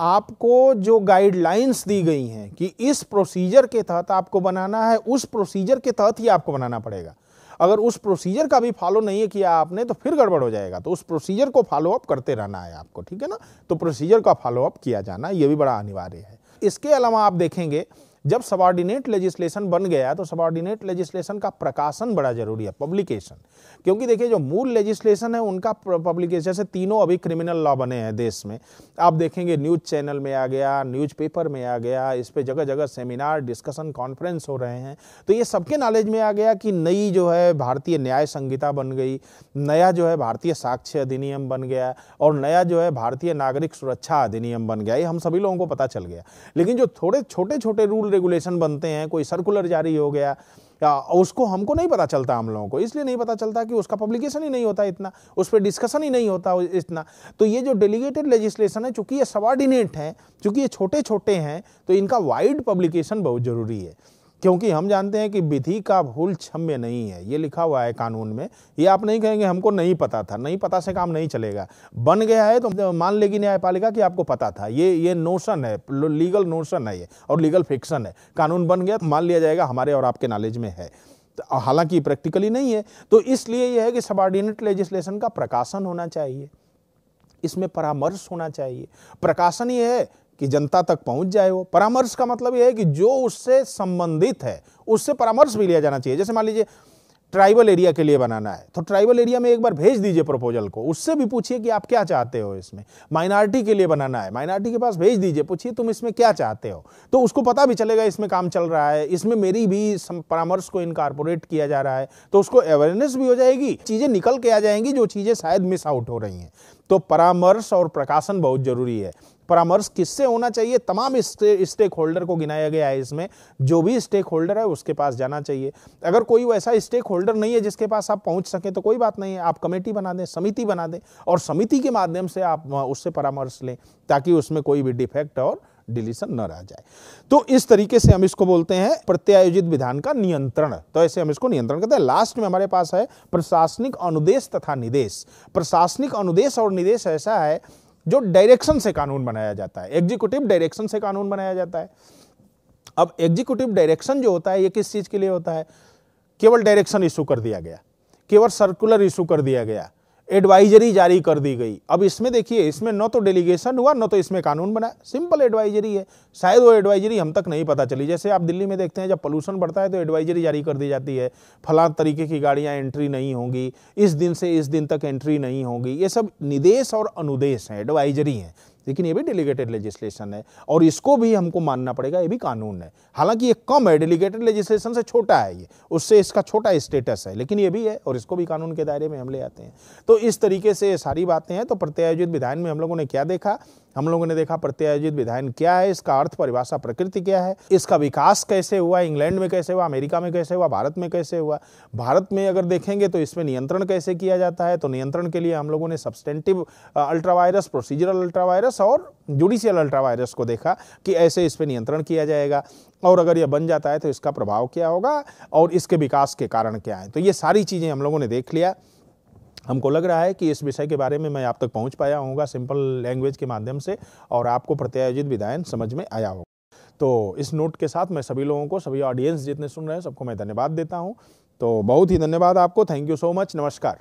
आपको जो गाइडलाइंस दी गई हैं कि इस प्रोसीजर के तहत आपको बनाना है, उस प्रोसीजर के तहत ही आपको बनाना पड़ेगा। अगर उस प्रोसीजर का भी फॉलो नहीं किया आपने तो फिर गड़बड़ हो जाएगा। तो उस प्रोसीजर को फॉलो अप करते रहना है आपको, ठीक है ना? तो प्रोसीजर का फॉलो अप किया जाना, ये भी बड़ा अनिवार्य है। इसके अलावा आप देखेंगे जब सबॉर्डिनेट लेजिस्लेशन बन गया तो सबॉर्डिनेट लेजिस्लेशन का प्रकाशन बड़ा ज़रूरी है पब्लिकेशन क्योंकि देखिए, जो मूल लेजिस्लेशन है, उनका पब्लिकेशन जैसे तीनों अभी क्रिमिनल लॉ बने हैं देश में। आप देखेंगे न्यूज़ चैनल में आ गया न्यूज़ पेपर में आ गया, इस पर जगह जगह सेमिनार डिस्कशन कॉन्फ्रेंस हो रहे हैं। तो ये सबके नॉलेज में आ गया कि नई जो है भारतीय न्याय संहिता बन गई, नया जो है भारतीय साक्ष्य अधिनियम बन गया और नया जो है भारतीय नागरिक सुरक्षा अधिनियम बन गया। ये हम सभी लोगों को पता चल गया। लेकिन जो थोड़े छोटे छोटे रूल रेगुलेशन बनते हैं, कोई सर्कुलर जारी हो गया, या उसको हमको नहीं पता चलता हम लोगों को, इसलिए नहीं पता चलता कि उसका पब्लिकेशन ही नहीं होता इतना, उस पर डिस्कशन ही नहीं होता इतना। तो ये जो डेलीगेटेड लेजिस्लेशन है, चूँकि ये सबॉर्डिनेट हैं, चूँकि ये छोटे छोटे हैं तो इनका वाइड पब्लिकेशन बहुत ज़रूरी है। क्योंकि हम जानते हैं कि विधि का भूल क्षम्य नहीं है। ये लिखा हुआ है कानून में। ये आप नहीं कहेंगे, हमको नहीं पता था। नहीं पता से काम नहीं चलेगा। बन गया है तो मान लेगी न्यायपालिका कि आपको पता था। ये ये नोशन है लीगल नोशन है ये, और लीगल फिक्शन है। कानून बन गया तो मान लिया जाएगा, हमारे और आपके नॉलेज में है। तो हालाँकि प्रैक्टिकली नहीं है। तो इसलिए यह है कि सबॉर्डिनेट लेजिस्लेशन का प्रकाशन होना चाहिए। इसमें परामर्श होना चाहिए। प्रकाशन ये है कि जनता तक पहुँच जाए वो। परामर्श का मतलब यह है कि जो उससे संबंधित है, उससे परामर्श भी लिया जाना चाहिए। जैसे मान लीजिए, ट्राइबल एरिया के लिए बनाना है तो ट्राइबल एरिया में एक बार भेज दीजिए प्रपोजल को। उससे भी पूछिए कि आप क्या चाहते हो इसमें। माइनॉरिटी के लिए बनाना है, माइनॉरिटी के पास भेज दीजिए, पूछिए तुम इसमें क्या चाहते हो। तो उसको पता भी चलेगा इसमें काम चल रहा है, इसमें मेरी भी परामर्श को इनकारपोरेट किया जा रहा है तो उसको अवेयरनेस भी हो जाएगी, चीज़ें निकल के आ जाएँगी, जो चीज़ें शायद मिस आउट हो रही हैं। तो परामर्श और प्रकाशन बहुत ज़रूरी है। परामर्श किससे होना चाहिए? तमाम स्टेक होल्डर को गिनाया गया है इसमें। जो भी स्टेक होल्डर है, उसके पास जाना चाहिए। अगर कोई वैसा स्टेक होल्डर नहीं है जिसके पास आप पहुँच सकें तो कोई बात नहीं है। आप कमेटी बना दें, समिति बना दें और समिति के माध्यम से आप उससे परामर्श लें, ताकि उसमें कोई भी डिफेक्ट और डिलीशन न रह जाए। तो इस तरीके से हम इसको बोलते हैं प्रत्यायोजित विधान का नियंत्रण। तो ऐसे हम इसको नियंत्रण कहते हैं। लास्ट में हमारे पास है प्रशासनिक अनुदेश तथा निदेश। प्रशासनिक अनुदेश और निदेश ऐसा है जो डायरेक्शन से कानून बनाया जाता है। एग्जीक्यूटिव डायरेक्शन से कानून बनाया जाता है। अब एग्जीक्यूटिव डायरेक्शन जो होता है, ये किस चीज़ के लिए होता है? केवल डायरेक्शन इशू कर दिया गया। केवल सर्कुलर इशू कर दिया गया। एडवाइजरी जारी कर दी गई। अब इसमें देखिए, इसमें न तो डेलीगेशन हुआ, न तो इसमें कानून बना। सिंपल एडवाइजरी है। शायद वो एडवाइजरी हम तक नहीं पता चली। जैसे आप दिल्ली में देखते हैं, जब पोल्यूशन बढ़ता है तो एडवाइजरी जारी कर दी जाती है। फला तरीके की गाड़ियाँ एंट्री नहीं होंगी। इस दिन से इस दिन तक एंट्री नहीं होगी। ये सब निदेश और अनुदेश हैं एडवाइजरी हैं। लेकिन ये भी डेलीगेटेड लेजिस्लेशन है और इसको भी हमको मानना पड़ेगा, ये भी कानून है। हालाँकि ये कम है डेलीगेटेड लेजिस्लेशन से छोटा है ये, उससे इसका छोटा स्टेटस है, लेकिन ये भी है और इसको भी कानून के दायरे में हम ले आते हैं। तो इस तरीके से ये सारी बातें हैं तो प्रत्यायोजित विधान में हम लोगों ने क्या देखा? हम लोगों ने देखा प्रत्यायोजित विधायन क्या है, इसका अर्थ परिभाषा प्रकृति क्या है, इसका विकास कैसे हुआ, इंग्लैंड में कैसे हुआ, अमेरिका में कैसे हुआ, भारत में कैसे हुआ। भारत में अगर देखेंगे तो इसमें नियंत्रण कैसे किया जाता है तो नियंत्रण के लिए हम लोगों ने substantive ultra vires procedural ultra vires और जुडिशियल अल्ट्रावायरस को देखा कि ऐसे इस पर नियंत्रण किया जाएगा और अगर यह बन जाता है तो इसका प्रभाव क्या होगा और इसके विकास के कारण क्या है। तो ये सारी चीज़ें हम लोगों ने देख लिया। हमको लग रहा है कि इस विषय के बारे में मैं आप तक पहुँच पाया हूँ सिंपल लैंग्वेज के माध्यम से और आपको प्रत्यायोजित विधायन समझ में आया होगा। तो इस नोट के साथ मैं सभी लोगों को, सभी ऑडियंस जितने सुन रहे हैं, सबको मैं धन्यवाद देता हूँ। तो बहुत ही धन्यवाद आपको थैंक यू सो मच नमस्कार।